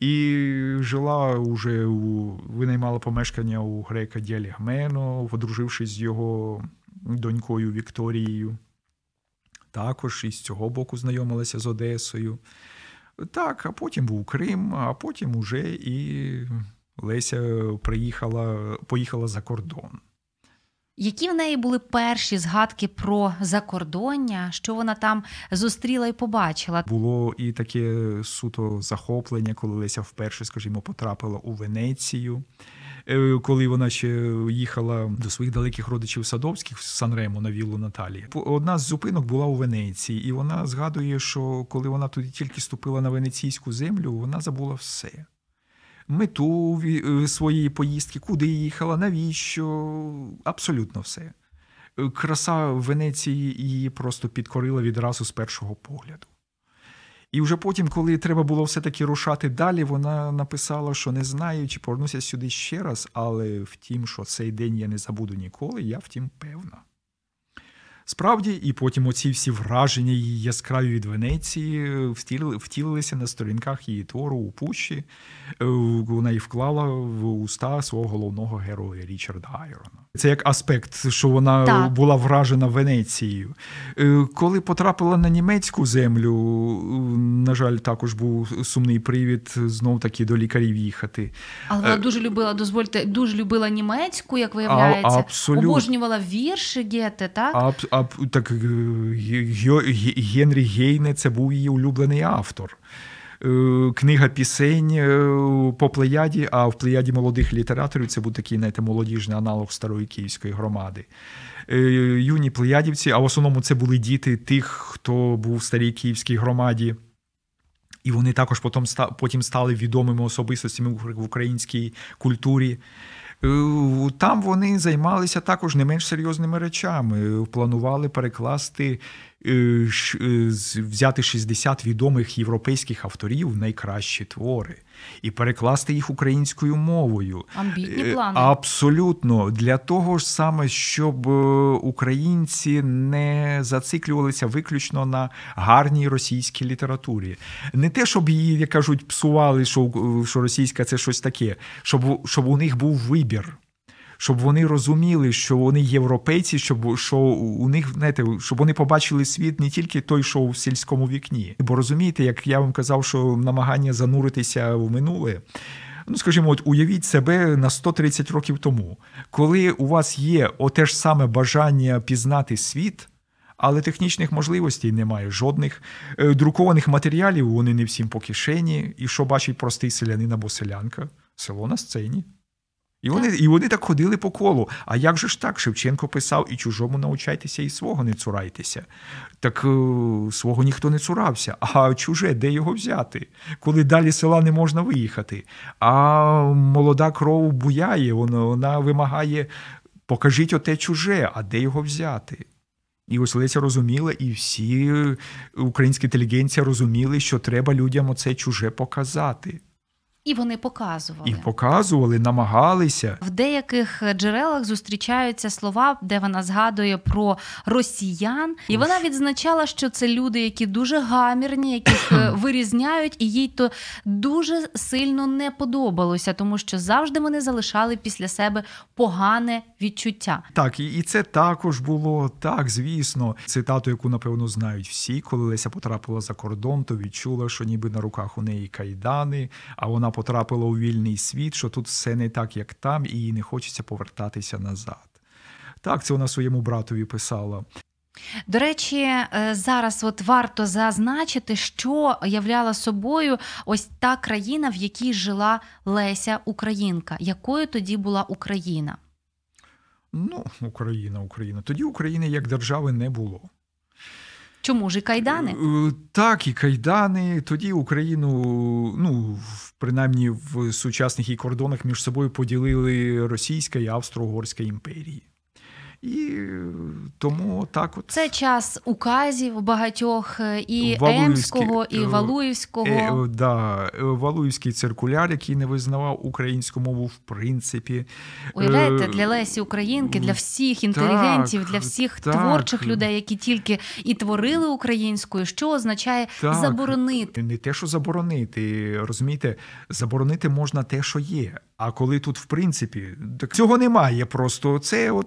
і жила уже у винаймала помешкання у грека Діалігмено, одружившись з його донькою Вікторією. Також із цього боку знайомилася з Одесою. Так, а потім був Крим, а потім уже і Леся приїхала, поїхала за кордон. Які в неї були перші згадки про закордоння, що вона там зустріла і побачила? Було і таке суто захоплення, коли Леся вперше, скажімо, потрапила у Венецію. Е, коли вона ще їхала до своїх далеких родичів Садовських в Санремо на віллу Наталії. Одна з зупинок була у Венеції, і вона згадує, що коли вона туди тільки ступила на венеційську землю, вона забула все. Мету е, своєї поїздки, куди їхала, навіщо? Абсолютно все. Е, краса Венеції її просто підкорила відразу з першого погляду. І вже потім, коли треба було все-таки рушати далі, вона написала, що не знаю, чи повернуся сюди ще раз, але втім, що цей день я не забуду ніколи, я втім певна. Справді, і потім оці всі враження її яскраві від Венеції втілилися на сторінках її твору у Пущі. Е, вона і вклала в уста свого головного героя Річарда Айрона. Це як аспект, що вона так. була вражена Венецією. Е, коли потрапила на німецьку землю, на жаль, також був сумний привід знов таки до лікарів їхати. Але вона е, дуже любила, дозвольте, дуже любила німецьку, як виявляється, а, абсолютно. обожнювала вірші Гете, так? А, а так Генрі Гейне це був її улюблений автор. Е, книга пісень е, по плеяді, а в плеяді молодих літераторів це був такий знаєте, молодіжний аналог старої київської громади. Е, юні плеядівці, а в основному це були діти тих, хто був в старій київській громаді. І вони також потім потім стали відомими особистостями в українській культурі. Там вони займалися також не менш серйозними речами. Планували перекласти взяти 60 відомих європейських авторів найкращі твори і перекласти їх українською мовою. Амбітні е, плани. Абсолютно для того ж саме, щоб українці не зациклювалися виключно на гарній російській літературі. Не те, щоб її, як кажуть, псували, що що російська це щось таке, щоб, щоб у них був вибір щоб вони розуміли, що вони європейці, щоб що у них знаєте, щоб вони побачили світ не тільки той, що в сільському вікні. Бо розумієте, як я вам казав, що намагання зануритися в минуле. Ну, скажімо, от уявіть себе на 130 років тому, коли у вас є оте ж саме бажання пізнати світ, але технічних можливостей немає жодних. Е, друкованих матеріалів вони не всім по кишені. І що бачить простий селянин або селянка? Село на сцені. І вони і вони так ходили по колу. А як же ж так? Шевченко писав і чужому навчайтеся, і свого не цурайтеся. Так е, свого ніхто не цурався. А чуже, де його взяти? Коли далі села не можна виїхати. А молода кров буяє, вона, вона вимагає покажіть оте чуже, а де його взяти? І ось Леся розуміла, і всі українські інтелігенція розуміли, що треба людям оце чуже показати. І вони показували. І показували, намагалися. В деяких джерелах зустрічаються слова, де вона згадує про росіян, і вона відзначала, що це люди, які дуже гамірні, яких е, вирізняють, і їй то дуже сильно не подобалося, тому що завжди вони залишали після себе погане відчуття. Так, і це також було так, звісно. Цитату, яку напевно знають всі, коли Леся потрапила за кордон, то відчула, що ніби на руках у неї кайдани, а вона потрапила у вільний світ, що тут все не так, як там, і їй не хочеться повертатися назад. Так, це вона своєму братові писала. До речі, е, зараз от варто зазначити, що являла собою ось та країна, в якій жила Леся Українка. Якою тоді була Україна? Ну, Україна, Україна. Тоді України як держави не було. Чому ж і кайдани? Е, так, і кайдани. Тоді Україну, ну принаймні в сучасних її кордонах між собою поділили Російська і Австро-Угорська імперії. І тому так от це час указів багатьох е, і Емського, і е, Валуївського. Е, да, Валуївський циркуляр, який не визнавав українську мову в принципі. Уявляєте, для Лесі Українки, для всіх інтелігентів, так, для всіх так. творчих людей, які тільки і творили українською, що означає так. заборонити. Не те, що заборонити, розумієте, заборонити можна те, що є. А коли тут, в принципі, так цього немає. Просто це от.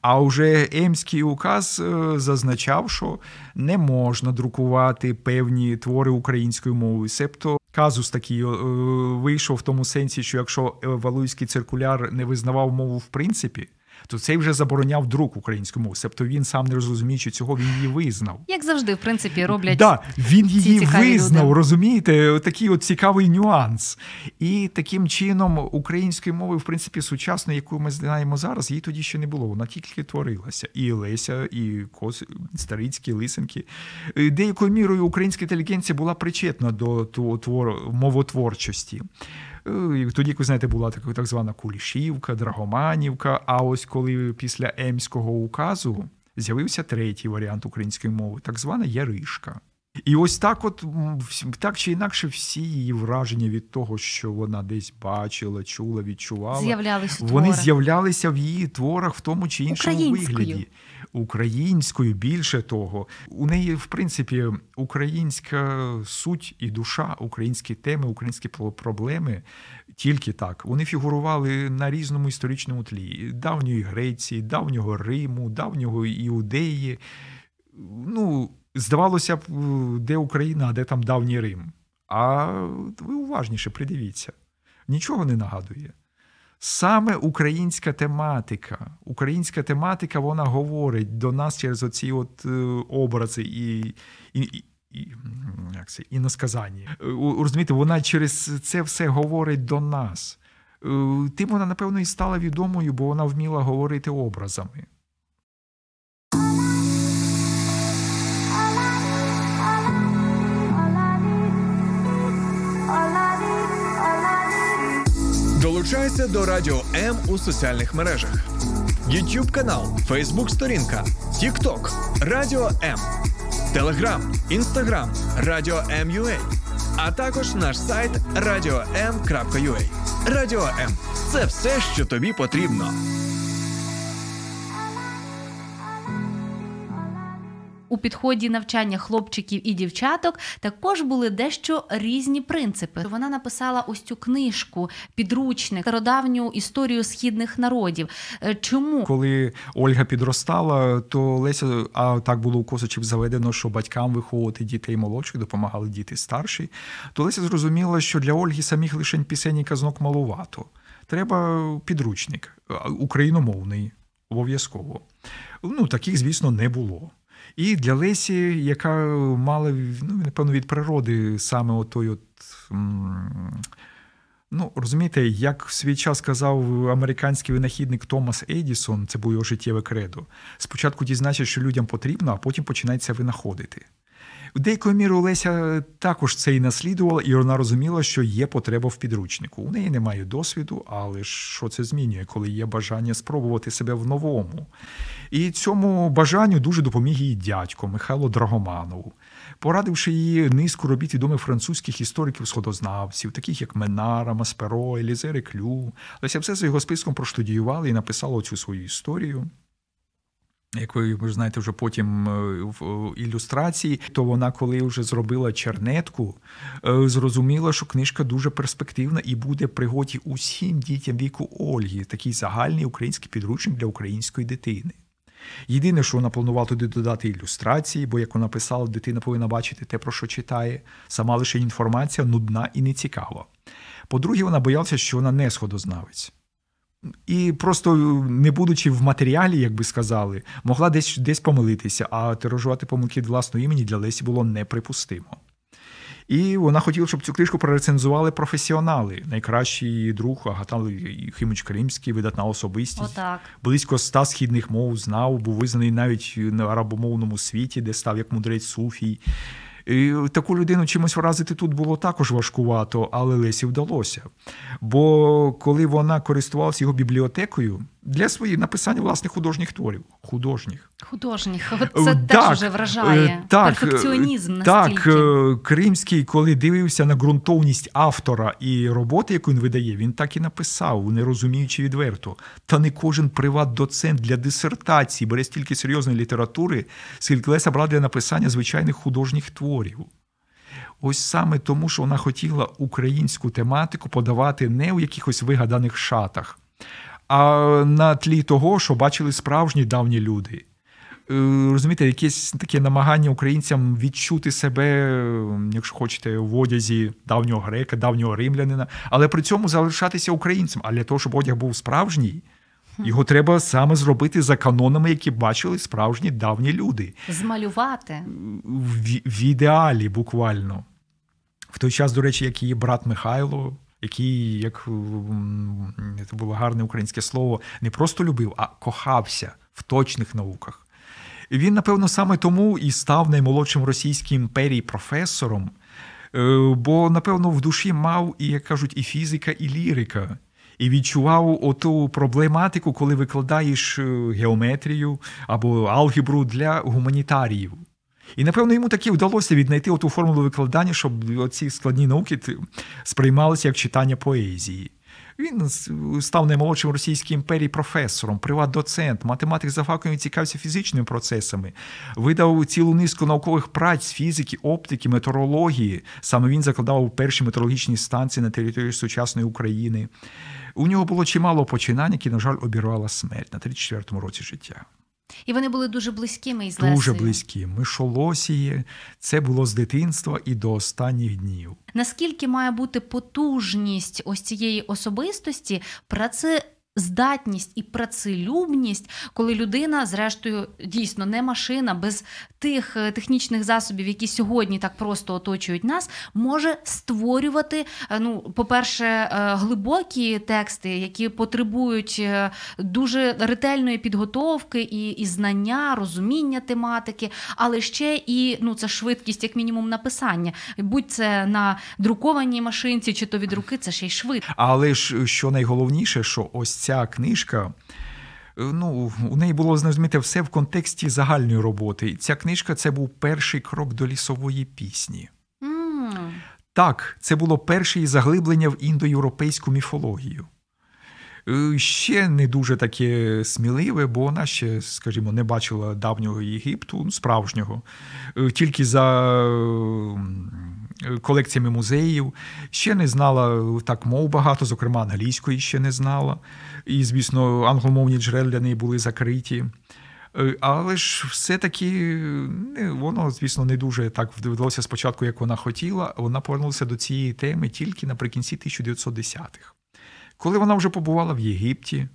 А вже Емський указ е, зазначав, що не можна друкувати певні твори українською мовою. Себто казус такий е, вийшов в тому сенсі, що якщо Валуйський циркуляр не визнавав мову в принципі, то цей вже забороняв друк української мови. Тобто він сам не розуміючи цього, він її визнав. Як завжди, в принципі, роблять. Да, Він її визнав, люди. розумієте, такий от цікавий нюанс. І таким чином української мови, в принципі, сучасної, яку ми знаємо зараз, її тоді ще не було. Вона тільки творилася. І Леся, і Кос... Старицькі, Лисенки. Деякою мірою українська інтелігенція була причетна до твор... мовотворчості. Е, тоді, як ви знаєте, була така так звана Кулішівка, Драгоманівка. А ось коли після Емського указу з'явився третій варіант української мови, так звана Яришка. І ось так, от так чи інакше, всі її враження від того, що вона десь бачила, чула, відчувала, з'являлися вони з'являлися в її творах в тому чи іншому вигляді. Українською більше того, у неї, в принципі, українська суть і душа, українські теми, українські проблеми тільки так. Вони фігурували на різному історичному тлі давньої Греції, давнього Риму, давнього Іудеї. Ну, здавалося б, де Україна, а де там давній Рим. А ви уважніше придивіться, нічого не нагадує. Саме українська тематика. Українська тематика вона говорить до нас через оці от е, образи і і, і, як це, і насказання. Е, розумієте, вона через це все говорить до нас. Е, тим вона, напевно, і стала відомою, бо вона вміла говорити образами. Долучайся до Радіо М у соціальних мережах: YouTube канал, Facebook сторінка, TikTok, Радіо М, Телеграм, Інстаграм, Радіо М.Ю.А. а також наш сайт radio.m.ua. Радіо М це все, що тобі потрібно. У підході навчання хлопчиків і дівчаток також були дещо різні принципи. Вона написала ось цю книжку, підручник, стародавню історію східних народів. Е, чому коли Ольга підростала, то Леся, а так було у Косачів заведено, що батькам виховувати дітей молодших допомагали діти старші. То Леся зрозуміла, що для Ольги самих лишень пісень і казнок малувато. Треба підручник україномовний, обов'язково. Ну таких, звісно, не було. І для Лесі, яка мала ну, напевно, від природи саме отой от. Ну, розумієте, як в свій час казав американський винахідник Томас Едісон, це був його життєве кредо. Спочатку дізнається, що людям потрібно, а потім починається винаходити. В деякою мірою Леся також це і наслідувала, і вона розуміла, що є потреба в підручнику. У неї немає досвіду, але що це змінює, коли є бажання спробувати себе в новому. І цьому бажанню дуже допоміг її дядько Михайло Драгоманов, порадивши її низку робіт відомих французьких істориків-сходознавців, таких як Менара, Масперо, Елізе Клю. Леся все за його списком проштудіювала і написала цю свою історію. Як ви, знаєте, вже потім е, в ілюстрації, то вона, коли вже зробила чернетку, е, зрозуміла, що книжка дуже перспективна і буде пригоді усім дітям віку Ольги, такий загальний український підручник для української дитини. Єдине, що вона планувала туди додати ілюстрації, бо, як вона писала, дитина повинна бачити те, про що читає. Сама лише інформація нудна і нецікава. По-друге, вона боялася, що вона не сходознавець. І просто, не будучи в матеріалі, як би сказали, могла десь десь помилитися, а тиражувати помилки від власного імені для Лесі було неприпустимо. І вона хотіла, щоб цю книжку прорецензували професіонали. Найкращий друг Агата Химич Кримський, видатна особистість. Отак. Близько ста східних мов знав, був визнаний навіть на арабомовному світі, де став як мудрець Суфій. І Таку людину чимось вразити тут було також важкувато, але Лесі вдалося. Бо коли вона користувалася його бібліотекою для своїх написання власних художніх творів, художніх. Художніх, це так, теж вже вражає е, так, перфекціонізм. настільки. Так, е, Кримський, коли дивився на ґрунтовність автора і роботи, яку він видає, він так і написав, не розуміючи відверто. Та не кожен приват-доцент для дисертації бере стільки серйозної літератури, скільки Леся брала для написання звичайних художніх творів. Ось саме тому, що вона хотіла українську тематику подавати не у якихось вигаданих шатах, а на тлі того, що бачили справжні давні люди. Е, розумієте, якесь таке намагання українцям відчути себе, якщо хочете, в одязі давнього грека, давнього римлянина, але при цьому залишатися українцем. А для того, щоб одяг був справжній, Його треба саме зробити за канонами, які бачили справжні давні люди. Змалювати в, в ідеалі буквально. В той час, до речі, як її брат Михайло, який, як це було гарне українське слово, не просто любив, а кохався в точних науках. Він, напевно, саме тому і став наймолодшим в Російській імперії професором, е, бо, напевно, в душі мав, і, як кажуть, і фізика, і лірика. І відчував оту проблематику, коли викладаєш е, геометрію або алгебру для гуманітаріїв. І, напевно, йому таки вдалося віднайти оту формулу викладання, щоб ці складні науки сприймалися як читання поезії. Він став наймолодшим Російській імперії професором, приват-доцент, математик за факом цікавився фізичними процесами, видав цілу низку наукових праць з фізики, оптики, метеорології. Саме він закладав перші метеорологічні станції на території сучасної України. У нього було чимало починань, які, на жаль, обірвала смерть на 34-му році життя. І вони були дуже близькими із Лесею. Дуже близькі. Мишолосії, це було з дитинства і до останніх днів. Наскільки має бути потужність ось цієї особистості, праці здатність і працелюбність, коли людина, зрештою, дійсно не машина, без тих е, технічних засобів, які сьогодні так просто оточують нас, може створювати, е, ну, по-перше, е, глибокі тексти, які потребують дуже ретельної підготовки і і знання, розуміння тематики, але ще і ну, це швидкість, як мінімум, написання. Будь це на друкованій машинці, чи то від руки, це ще й швидко. Але ж що найголовніше, що ось ця книжка. Е, ну, У неї було зрозуміти все в контексті загальної роботи. І ця книжка це був перший крок до лісової пісні. Mm. Так, це було перше заглиблення в індоєвропейську міфологію. Е, ще не дуже таке сміливе, бо вона ще, скажімо, не бачила давнього Єгипту, ну, справжнього, е, тільки за колекціями музеїв. Ще не знала так мов багато, зокрема англійської ще не знала. І, звісно, англомовні джерела для неї були закриті. Е, але ж все-таки воно, звісно, не дуже так вдалося спочатку, як вона хотіла. Вона повернулася до цієї теми тільки наприкінці 1910-х. Коли вона вже побувала в Єгипті,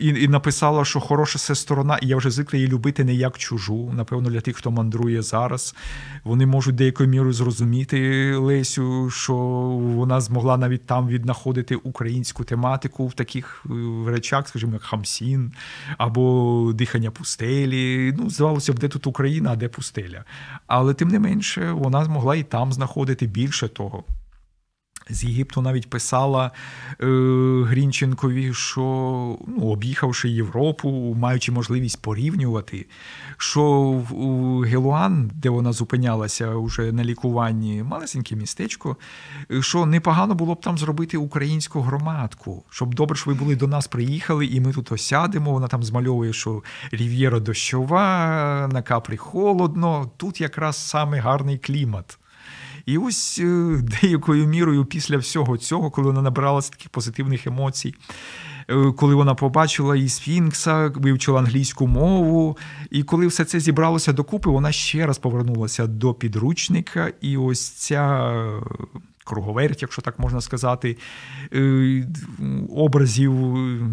і і написала, що хороша це сторона, і я вже звикла її любити не як чужу. Напевно, для тих, хто мандрує зараз, вони можуть деякою мірою зрозуміти Лесю, що вона змогла навіть там віднаходити українську тематику в таких е, речах, скажімо, як Хамсін або дихання пустелі. Ну, здавалося б, де тут Україна, а де пустеля. Але тим не менше, вона змогла і там знаходити більше того. З Єгипту навіть писала е, Грінченкові, що ну, об'їхавши Європу, маючи можливість порівнювати, що у Гелуан, де вона зупинялася уже на лікуванні, малесеньке містечко, що непогано було б там зробити українську громадку, щоб добре, що ви були до нас приїхали, і ми тут осядемо. Вона там змальовує, що рів'єра дощова, на каплі холодно. Тут якраз саме гарний клімат. І ось е, деякою мірою після всього цього, коли вона набиралася таких позитивних емоцій, е, коли вона побачила і Сфінкса, вивчила англійську мову, і коли все це зібралося докупи, вона ще раз повернулася до підручника, і ось ця круговерть, якщо так можна сказати, е, образів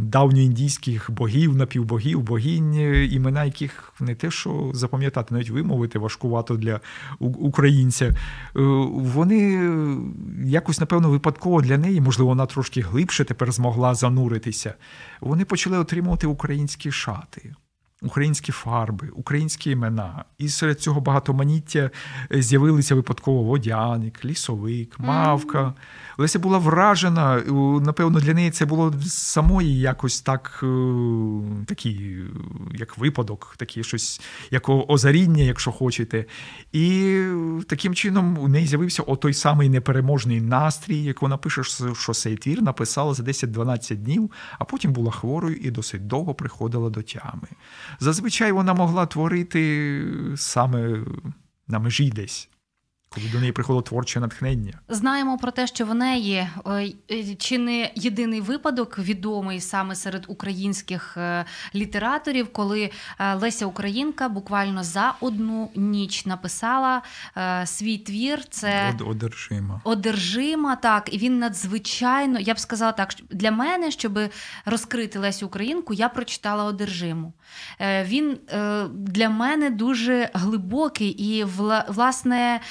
давньоіндійських богів, напівбогів, богінь, імена яких не те, що запам'ятати, навіть вимовити важкувато для українця. Е, вони якось, напевно, випадково для неї, можливо, вона трошки глибше тепер змогла зануритися. Вони почали отримувати українські шати українські фарби, українські імена. І серед цього багатоманіття е, з'явилися випадково водяник, лісовик, мавка. Леся була вражена. Напевно, для неї це було самої якось так, е, такий, як випадок, такі щось, як озаріння, якщо хочете. І таким чином у неї з'явився той самий непереможний настрій, як вона пише, що цей твір написала за 10-12 днів, а потім була хворою і досить довго приходила до тями. Зазвичай вона могла творити саме на межі десь. Коли до неї приходило творче натхнення. Знаємо про те, що в неї е, чи не єдиний випадок відомий саме серед українських е, літераторів, коли е, Леся Українка буквально за одну ніч написала свій твір. Це одержима. Одержима, так, і він надзвичайно, я б сказала так, для мене, щоб розкрити Лесю Українку, я прочитала одержиму. Він для мене дуже глибокий і власне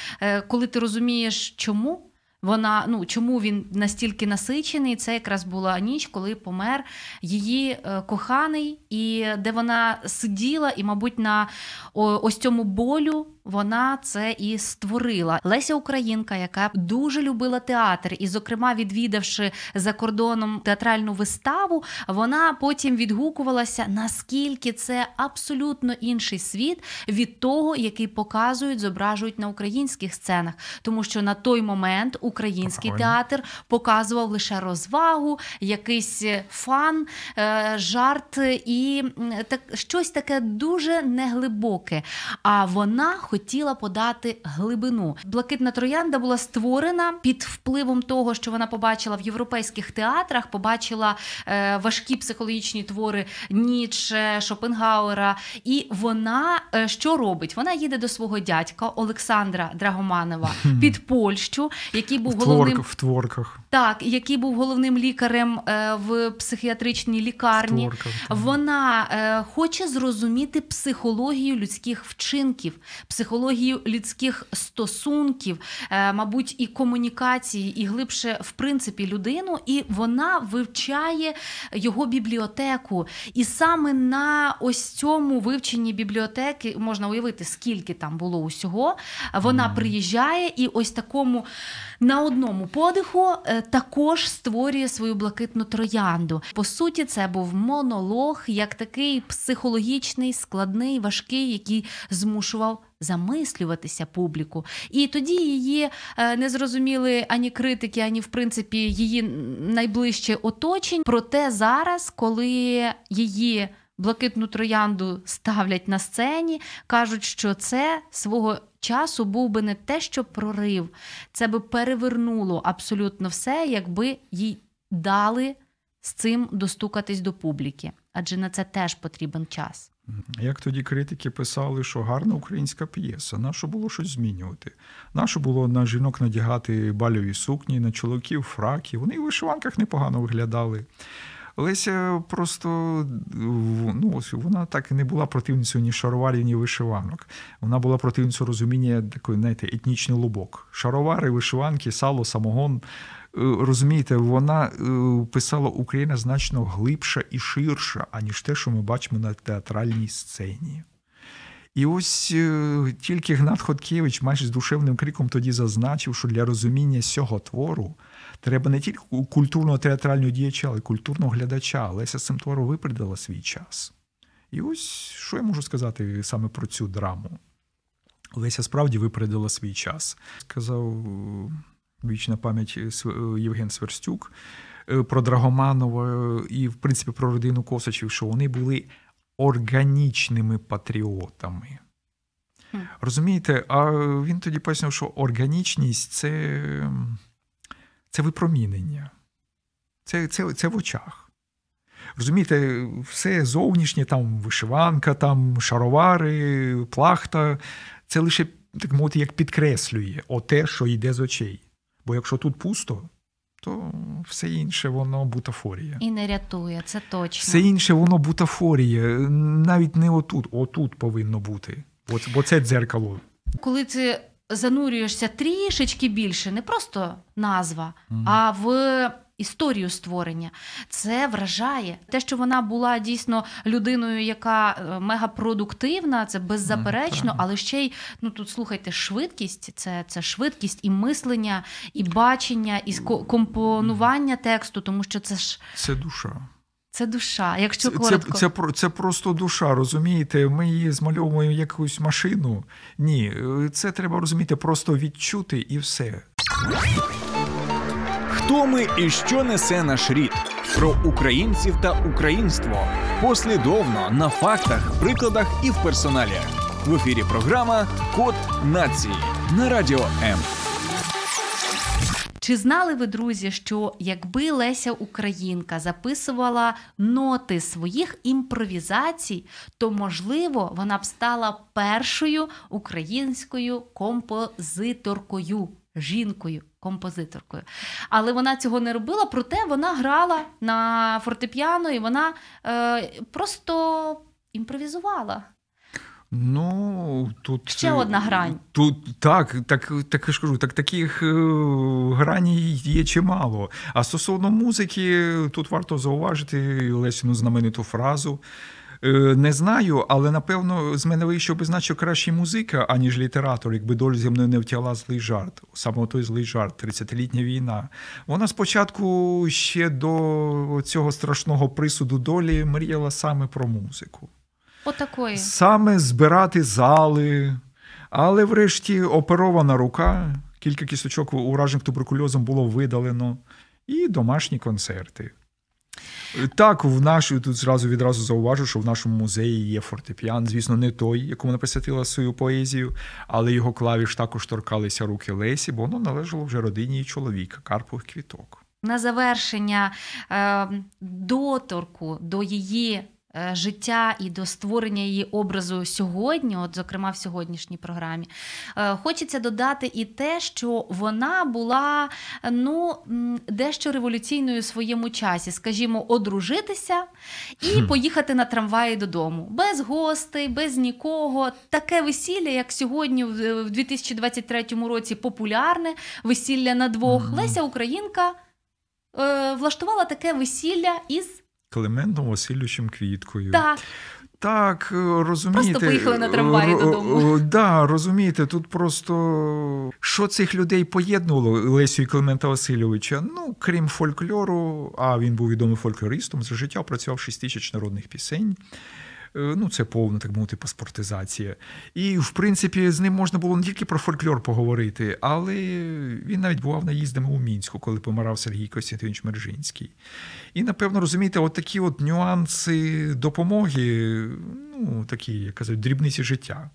коли ти розумієш, чому вона ну чому він настільки насичений? Це якраз була ніч, коли помер її е, коханий, і де вона сиділа, і, мабуть, на ось цьому болю вона це і створила. Леся Українка, яка дуже любила театр, і, зокрема, відвідавши за кордоном театральну виставу, вона потім відгукувалася, наскільки це абсолютно інший світ від того, який показують, зображують на українських сценах, тому що на той момент український театр показував лише розвагу, якийсь е, фан, е, жарт і так щось таке дуже неглибоке. А вона хотіла подати глибину. Блакитна троянда була створена під впливом того, що вона побачила в європейських театрах, побачила е, важкі психологічні твори Ніче, Шопенгауера. І вона що робить? Вона їде до свого дядька Олександра Драгоманова під Польщу, який був головним в творках. Так, який був головним лікарем е, в психіатричній лікарні. Творках, Вона е, хоче зрозуміти психологію людських вчинків, психологію людських стосунків, е, мабуть, і комунікації, і глибше, в принципі, людину. І вона вивчає його бібліотеку. І саме на ось цьому вивченні бібліотеки можна уявити, скільки там було усього. Вона mm. приїжджає і ось такому на одному подиху е, також створює свою блакитну троянду. По суті, це був монолог, як такий психологічний, складний, важкий, який змушував. Замислюватися публіку, і тоді її е, не зрозуміли ані критики, ані в принципі її найближче оточень. Проте зараз, коли її блакитну троянду ставлять на сцені, кажуть, що це свого часу був би не те, що прорив, це би перевернуло абсолютно все, якби їй дали з цим достукатись до публіки, адже на це теж потрібен час. Як тоді критики писали, що гарна українська п'єса, нащо було щось змінювати? Нащо було на жінок надягати бальові сукні, на чоловіків фраки? Вони в вишиванках непогано виглядали. Леся просто ну, ось вона так і не була противницею ні шароварів, ні вишиванок. Вона була противницею розуміння такої, знаєте, етнічний лубок. Шаровари, вишиванки, сало, самогон. Е, розумієте, вона е, писала Україна значно глибша і ширша, аніж те, що ми бачимо на театральній сцені. І ось е, тільки Гнат Хоткевич майже з душевним криком тоді зазначив, що для розуміння цього твору треба не тільки культурного театрального діяча, але й культурного глядача. Леся з випередила свій час. І ось що я можу сказати саме про цю драму? Леся справді випередила свій час. Сказав е, вічна пам'ять е, Євген Сверстюк про Драгоманова і, в принципі, про родину Косачів, що вони були органічними патріотами. Розумієте, а він тоді пояснив, що органічність це це випромінення, це, це, це в очах. Розумієте, все зовнішнє, там вишиванка, там шаровари, плахта, це лише так мовити, як підкреслює те, що йде з очей. Бо якщо тут пусто, то все інше воно бутафорія. І не рятує, це точно. Все інше воно бутафорія. Навіть не отут, отут повинно бути. Бо це дзеркало. Коли ти занурюєшся трішечки більше, не просто назва, mm. а в історію створення. Це вражає. Те, що вона була дійсно людиною, яка е, мегапродуктивна, це беззаперечно, але ще й ну тут слухайте, швидкість це це швидкість і мислення, і бачення, і компонування тексту, тому що це ж це душа. Це душа, якщо коротко. Це, це це, просто душа, розумієте? Ми її змальовуємо якусь машину. Ні, це треба розуміти, просто відчути і все. Хто ми і що несе наш рід? Про українців та українство послідовно на фактах, прикладах і в персоналі. В ефірі програма Код нації на радіо М. Чи знали ви, друзі, що якби Леся Українка записувала ноти своїх імпровізацій, то можливо вона б стала першою українською композиторкою, жінкою, композиторкою. Але вона цього не робила, проте вона грала на фортепіано і вона е, просто імпровізувала. Ну, тут ще одна грань. Тут так, так, так ж кажу, так таких е, граній є чимало. А стосовно музики, тут варто зауважити Лесіну знамениту фразу. Е, не знаю, але напевно з мене вийшов би значно краще музика, аніж літератор, якби доль зі мною не втягла злий жарт. Саме той злий жарт, 30-літня війна. Вона спочатку ще до цього страшного присуду долі мріяла саме про музику. Отакої. Саме збирати зали, але врешті оперована рука, кілька кісточок уражених туберкульозом було видалено, і домашні концерти. Так, в нашу, тут зразу відразу зауважу, що в нашому музеї є фортепіан, звісно, не той, якому вона присвятила свою поезію, але його клавіш також торкалися руки Лесі, бо воно належало вже родині і чоловіка, Карпових квіток. На завершення е, доторку до її життя і до створення її образу сьогодні, от зокрема в сьогоднішній програмі, е, хочеться додати і те, що вона була ну, дещо революційною в своєму часі, скажімо, одружитися і поїхати на трамваї додому. Без гостей, без нікого. Таке весілля, як сьогодні, в 2023 році, популярне весілля на двох. Леся Українка е, влаштувала таке весілля із. Клементом Васильовичем Квіткою. Так. Так, е, розумієте. Просто поїхали на трамваї додому. Да, розумієте, тут просто що цих людей поєднувало Лесю і Климента Васильовича? Ну, крім фольклору, а він був відомим фольклористом, за життя працював 6 тисяч народних пісень. Е, ну, це повна, так мовити, паспортизація. І, в принципі, з ним можна було не тільки про фольклор поговорити, але він навіть бував наїздами у Мінську, коли помирав Сергій Костянтинович Мержинський. І, напевно, розумієте, от такі от нюанси допомоги, ну, такі, як кажуть, дрібниці життя.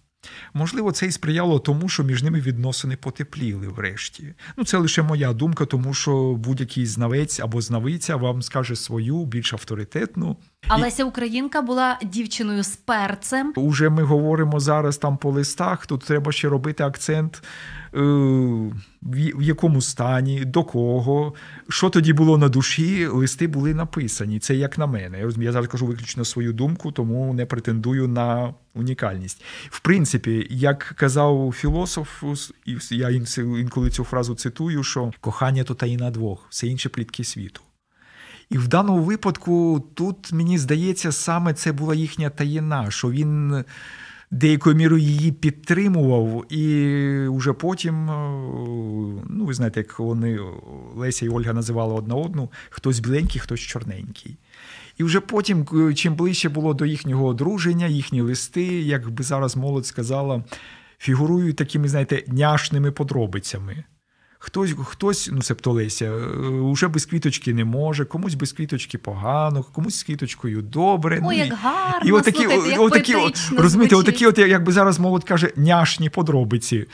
Можливо, це і сприяло тому, що між ними відносини потепліли врешті. Ну, це лише моя думка, тому що будь-який знавець або знавиця вам скаже свою більш авторитетну. Алеся Українка була дівчиною з перцем. Уже ми говоримо зараз там по листах. Тут треба ще робити акцент в якому стані, до кого, що тоді було на душі, листи були написані. Це як на мене. Я я зараз кажу виключно свою думку, тому не претендую на унікальність. В принципі, як казав філософ, я інколи цю фразу цитую, що кохання то таїна двох, все інше плітки світу. І в даному випадку тут мені здається, саме це була їхня таїна, що він деякою мірою її підтримував, і вже потім, е, ну ви знаєте, як вони Леся і Ольга називали одна одну, хтось біленький, хтось чорненький. І вже потім, е, чим ближче було до їхнього одруження, їхні листи, як би зараз молодь сказала, фігурують такими, знаєте, няшними подробицями. Хтось, хтось, ну себто Леся, вже без квіточки не може, комусь без квіточки погано, комусь з квіточкою добре. О, ну, як гарно, і отакі, слухайте, як отакі, розумієте, отакі, от, якби зараз молодь каже, няшні подробиці.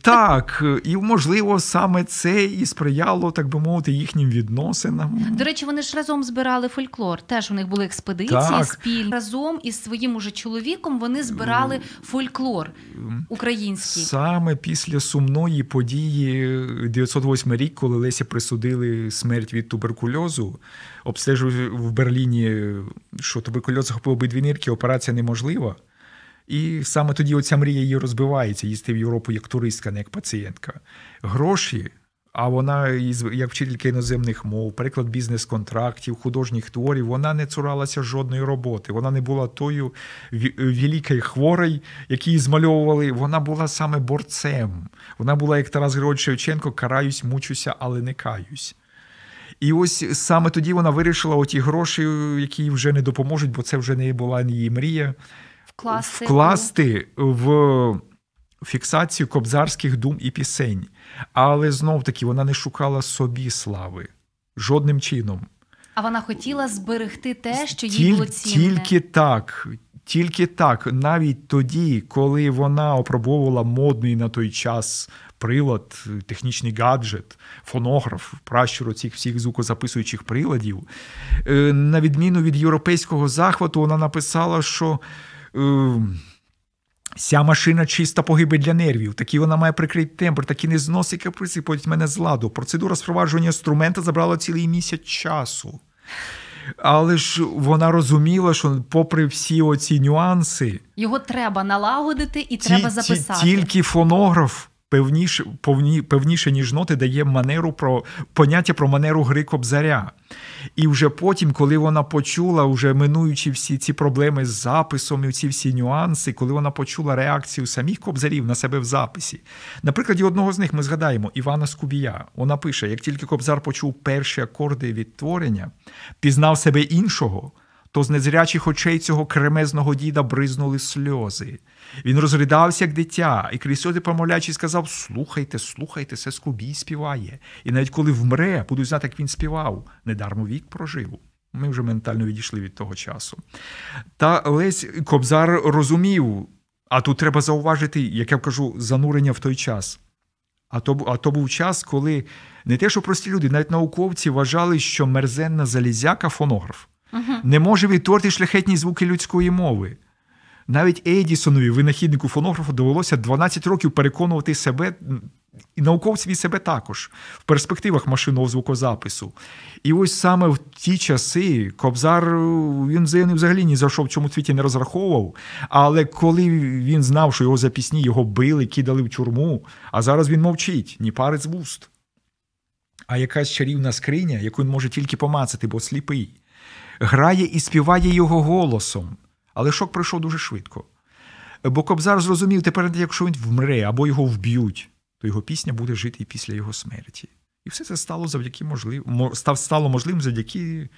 Так, і можливо, саме це і сприяло, так би мовити, їхнім відносинам. До речі, вони ж разом збирали фольклор. Теж у них були експедиції так. спільні. разом із своїм уже чоловіком вони збирали фольклор український. Саме після сумної події. 908 рік, коли Лесі присудили смерть від туберкульозу, обстежив в Берліні, що туберкульоз захопив обидві нирки, операція неможлива. І саме тоді оця мрія її розбивається, їсти в Європу як туристка, не як пацієнтка. Гроші а вона, як вчителька іноземних мов, переклад бізнес-контрактів, художніх творів, вона не цуралася жодної роботи. Вона не була тою великою хворою, які змальовували. Вона була саме борцем. Вона була, як Тарас Григорович Шевченко, караюсь, мучуся, але не каюсь. І ось саме тоді вона вирішила оті гроші, які вже не допоможуть, бо це вже не була її мрія. Вкласти, вкласти в фіксацію кобзарських дум і пісень. Але знов таки вона не шукала собі слави жодним чином. А вона хотіла зберегти те, що їй Тіль, було цінне. Тільки так. Тільки так, навіть тоді, коли вона опробовувала модний на той час прилад, технічний гаджет, фонограф, пращур цих всіх звукозаписуючих приладів, е, на відміну від європейського захвату, вона написала, що. Ця машина чиста погибель для нервів. Такі вона має прикрити тембр, такі не зносить каприси, потім мене з ладу. Процедура спровадження інструмента забрала цілий місяць часу. Але ж вона розуміла, що, попри всі оці нюанси, його треба налагодити і ті, треба записати. Тільки фонограф певніше, повні, певніше, ніж ноти, дає манеру про поняття про манеру гри кобзаря. І вже потім, коли вона почула, вже минуючи всі ці проблеми з записом і ці всі нюанси, коли вона почула реакцію самих кобзарів на себе в записі. Наприклад, одного з них ми згадаємо Івана Скубія. Вона пише: як тільки кобзар почув перші акорди відтворення, пізнав себе іншого то з незрячих очей цього кремезного діда бризнули сльози. Він розридався, як дитя, і крізь сльози помовляючи, сказав: Слухайте, слухайте, це Скубій співає. І навіть коли вмре, будуть знати, як він співав, недармо вік прожив. Ми вже ментально відійшли від того часу. Та Лесь Кобзар розумів, а тут треба зауважити, як я кажу, занурення в той час. А то а то був час, коли не те, що прості люди, навіть науковці вважали, що мерзенна залізяка фонограф не може відтворити шляхетні звуки людської мови. Навіть Едісонові, винахіднику фонографу, довелося 12 років переконувати себе, і науковців і себе також в перспективах машинного звукозапису. І ось саме в ті часи Кобзар він взагалі ні за що в цьому світі не розраховував. Але коли він знав, що його запісні його били, кидали в тюрму, а зараз він мовчить, ні пари з вуст. А якась чарівна скриня, яку він може тільки помацати, бо сліпий грає і співає його голосом. Але шок пройшов дуже швидко. Бо Кобзар зрозумів, тепер, якщо він вмре або його вб'ють, то його пісня буде жити і після його смерті. І все це стало завдяки можлив... стало можливим завдяки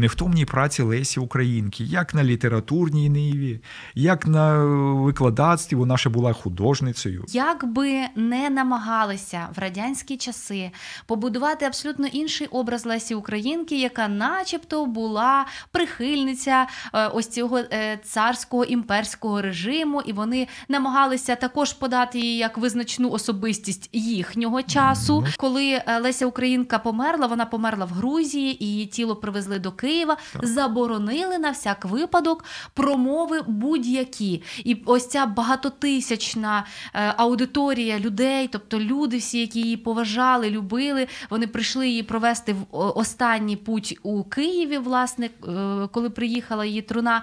невтомній праці Лесі Українки, як на літературній ниві, як на викладацтві, вона ще була художницею. Як би не намагалися в радянські часи побудувати абсолютно інший образ Лесі Українки, яка, начебто, була прихильниця е, ось цього е, царського імперського режиму, і вони намагалися також подати її як визначну особистість їхнього часу. Mm-hmm. Коли е, Леся Українка померла, вона померла в Грузії, і її тіло привезли до Києва, так. заборонили на всяк випадок промови будь-які. І ось ця багатотисячна е, аудиторія людей, тобто люди, всі, які її поважали, любили, вони прийшли її провести в останній путь у Києві, власне, е, коли приїхала її труна.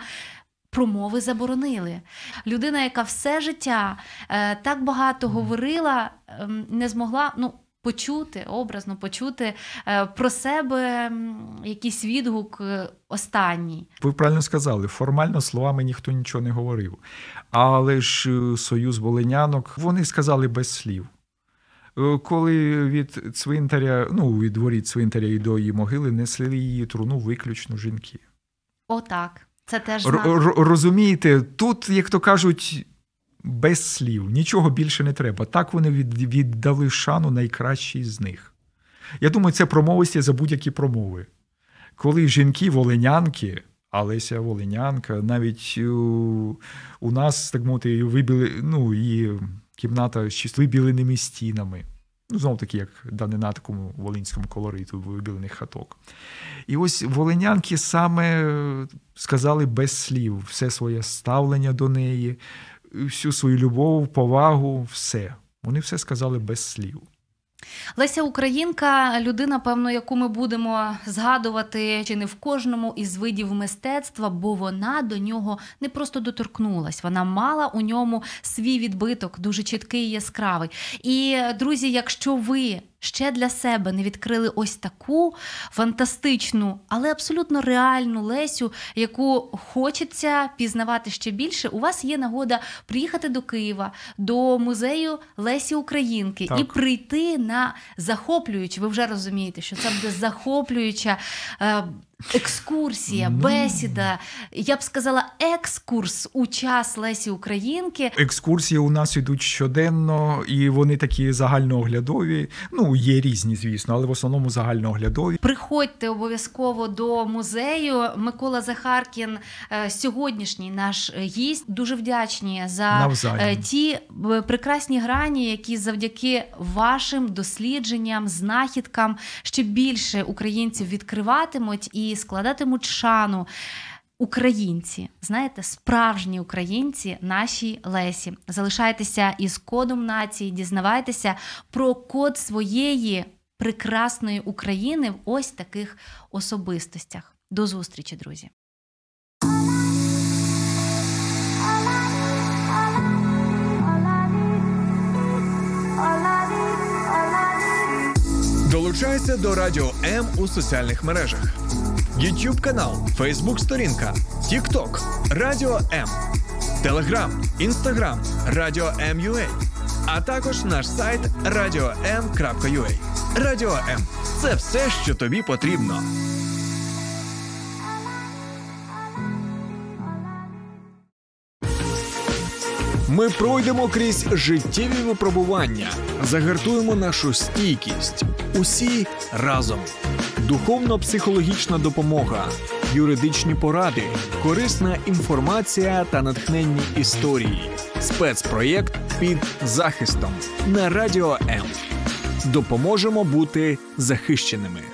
Промови заборонили. Людина, яка все життя е, так багато говорила, е, не змогла. ну, почути, образно почути е, про себе якийсь відгук е, останній. Ви правильно сказали, формально словами ніхто нічого не говорив. Але ж е, союз волинянок вони сказали без слів. Коли від цвинтаря, ну від воріт цвинтаря і до її могили несли її труну виключно жінки. Отак. Це теж знак. розумієте, тут, як то кажуть, без слів, нічого більше не треба. Так вони віддали шану найкращій з них. Я думаю, це промовисті за будь-які промови. Коли жінки, волинянки, Алеся Волинянка, навіть у, у нас, так мовити, вибіли, ну, і кімната з вибіленими стінами. Ну, знову таки, як данина такому волинському колориту вибілених хаток. І ось волинянки саме сказали без слів все своє ставлення до неї, всю свою любов, повагу, все. Вони все сказали без слів. Леся Українка, людина, певно, яку ми будемо згадувати чи не в кожному із видів мистецтва, бо вона до нього не просто доторкнулась, вона мала у ньому свій відбиток, дуже чіткий і яскравий. І друзі, якщо ви ще для себе не відкрили ось таку фантастичну, але абсолютно реальну Лесю, яку хочеться пізнавати ще більше. У вас є нагода приїхати до Києва, до музею Лесі Українки так. і прийти на захоплюючу. Ви вже розумієте, що це буде захоплююча. Екскурсія, ну... бесіда. Я б сказала, екскурс у час Лесі Українки. Екскурсії у нас йдуть щоденно, і вони такі загальнооглядові. Ну, є різні, звісно, але в основному загальнооглядові. Приходьте обов'язково до музею. Микола Захаркін, е, сьогоднішній наш гість. Дуже вдячні за е, Навзаєм. ті е, прекрасні грані, які завдяки вашим дослідженням, знахідкам ще більше українців відкриватимуть і складатимуть шану. Українці, знаєте, справжні українці, нашій Лесі. Залишайтеся із кодом нації, дізнавайтеся про код своєї прекрасної України в ось таких особистостях. До зустрічі, друзі. Долучайся до Радіо М у соціальних мережах: YouTube канал, Facebook сторінка, TikTok, Радіо М, Telegram, Instagram, Радіо М.Ю.А. а також наш сайт radio.m.ua. Радіо М це все, що тобі потрібно. Ми пройдемо крізь життєві випробування, загартуємо нашу стійкість. Усі разом. Духовно-психологічна допомога, юридичні поради, корисна інформація та натхненні історії. Спецпроєкт під захистом на радіо М. Допоможемо бути захищеними.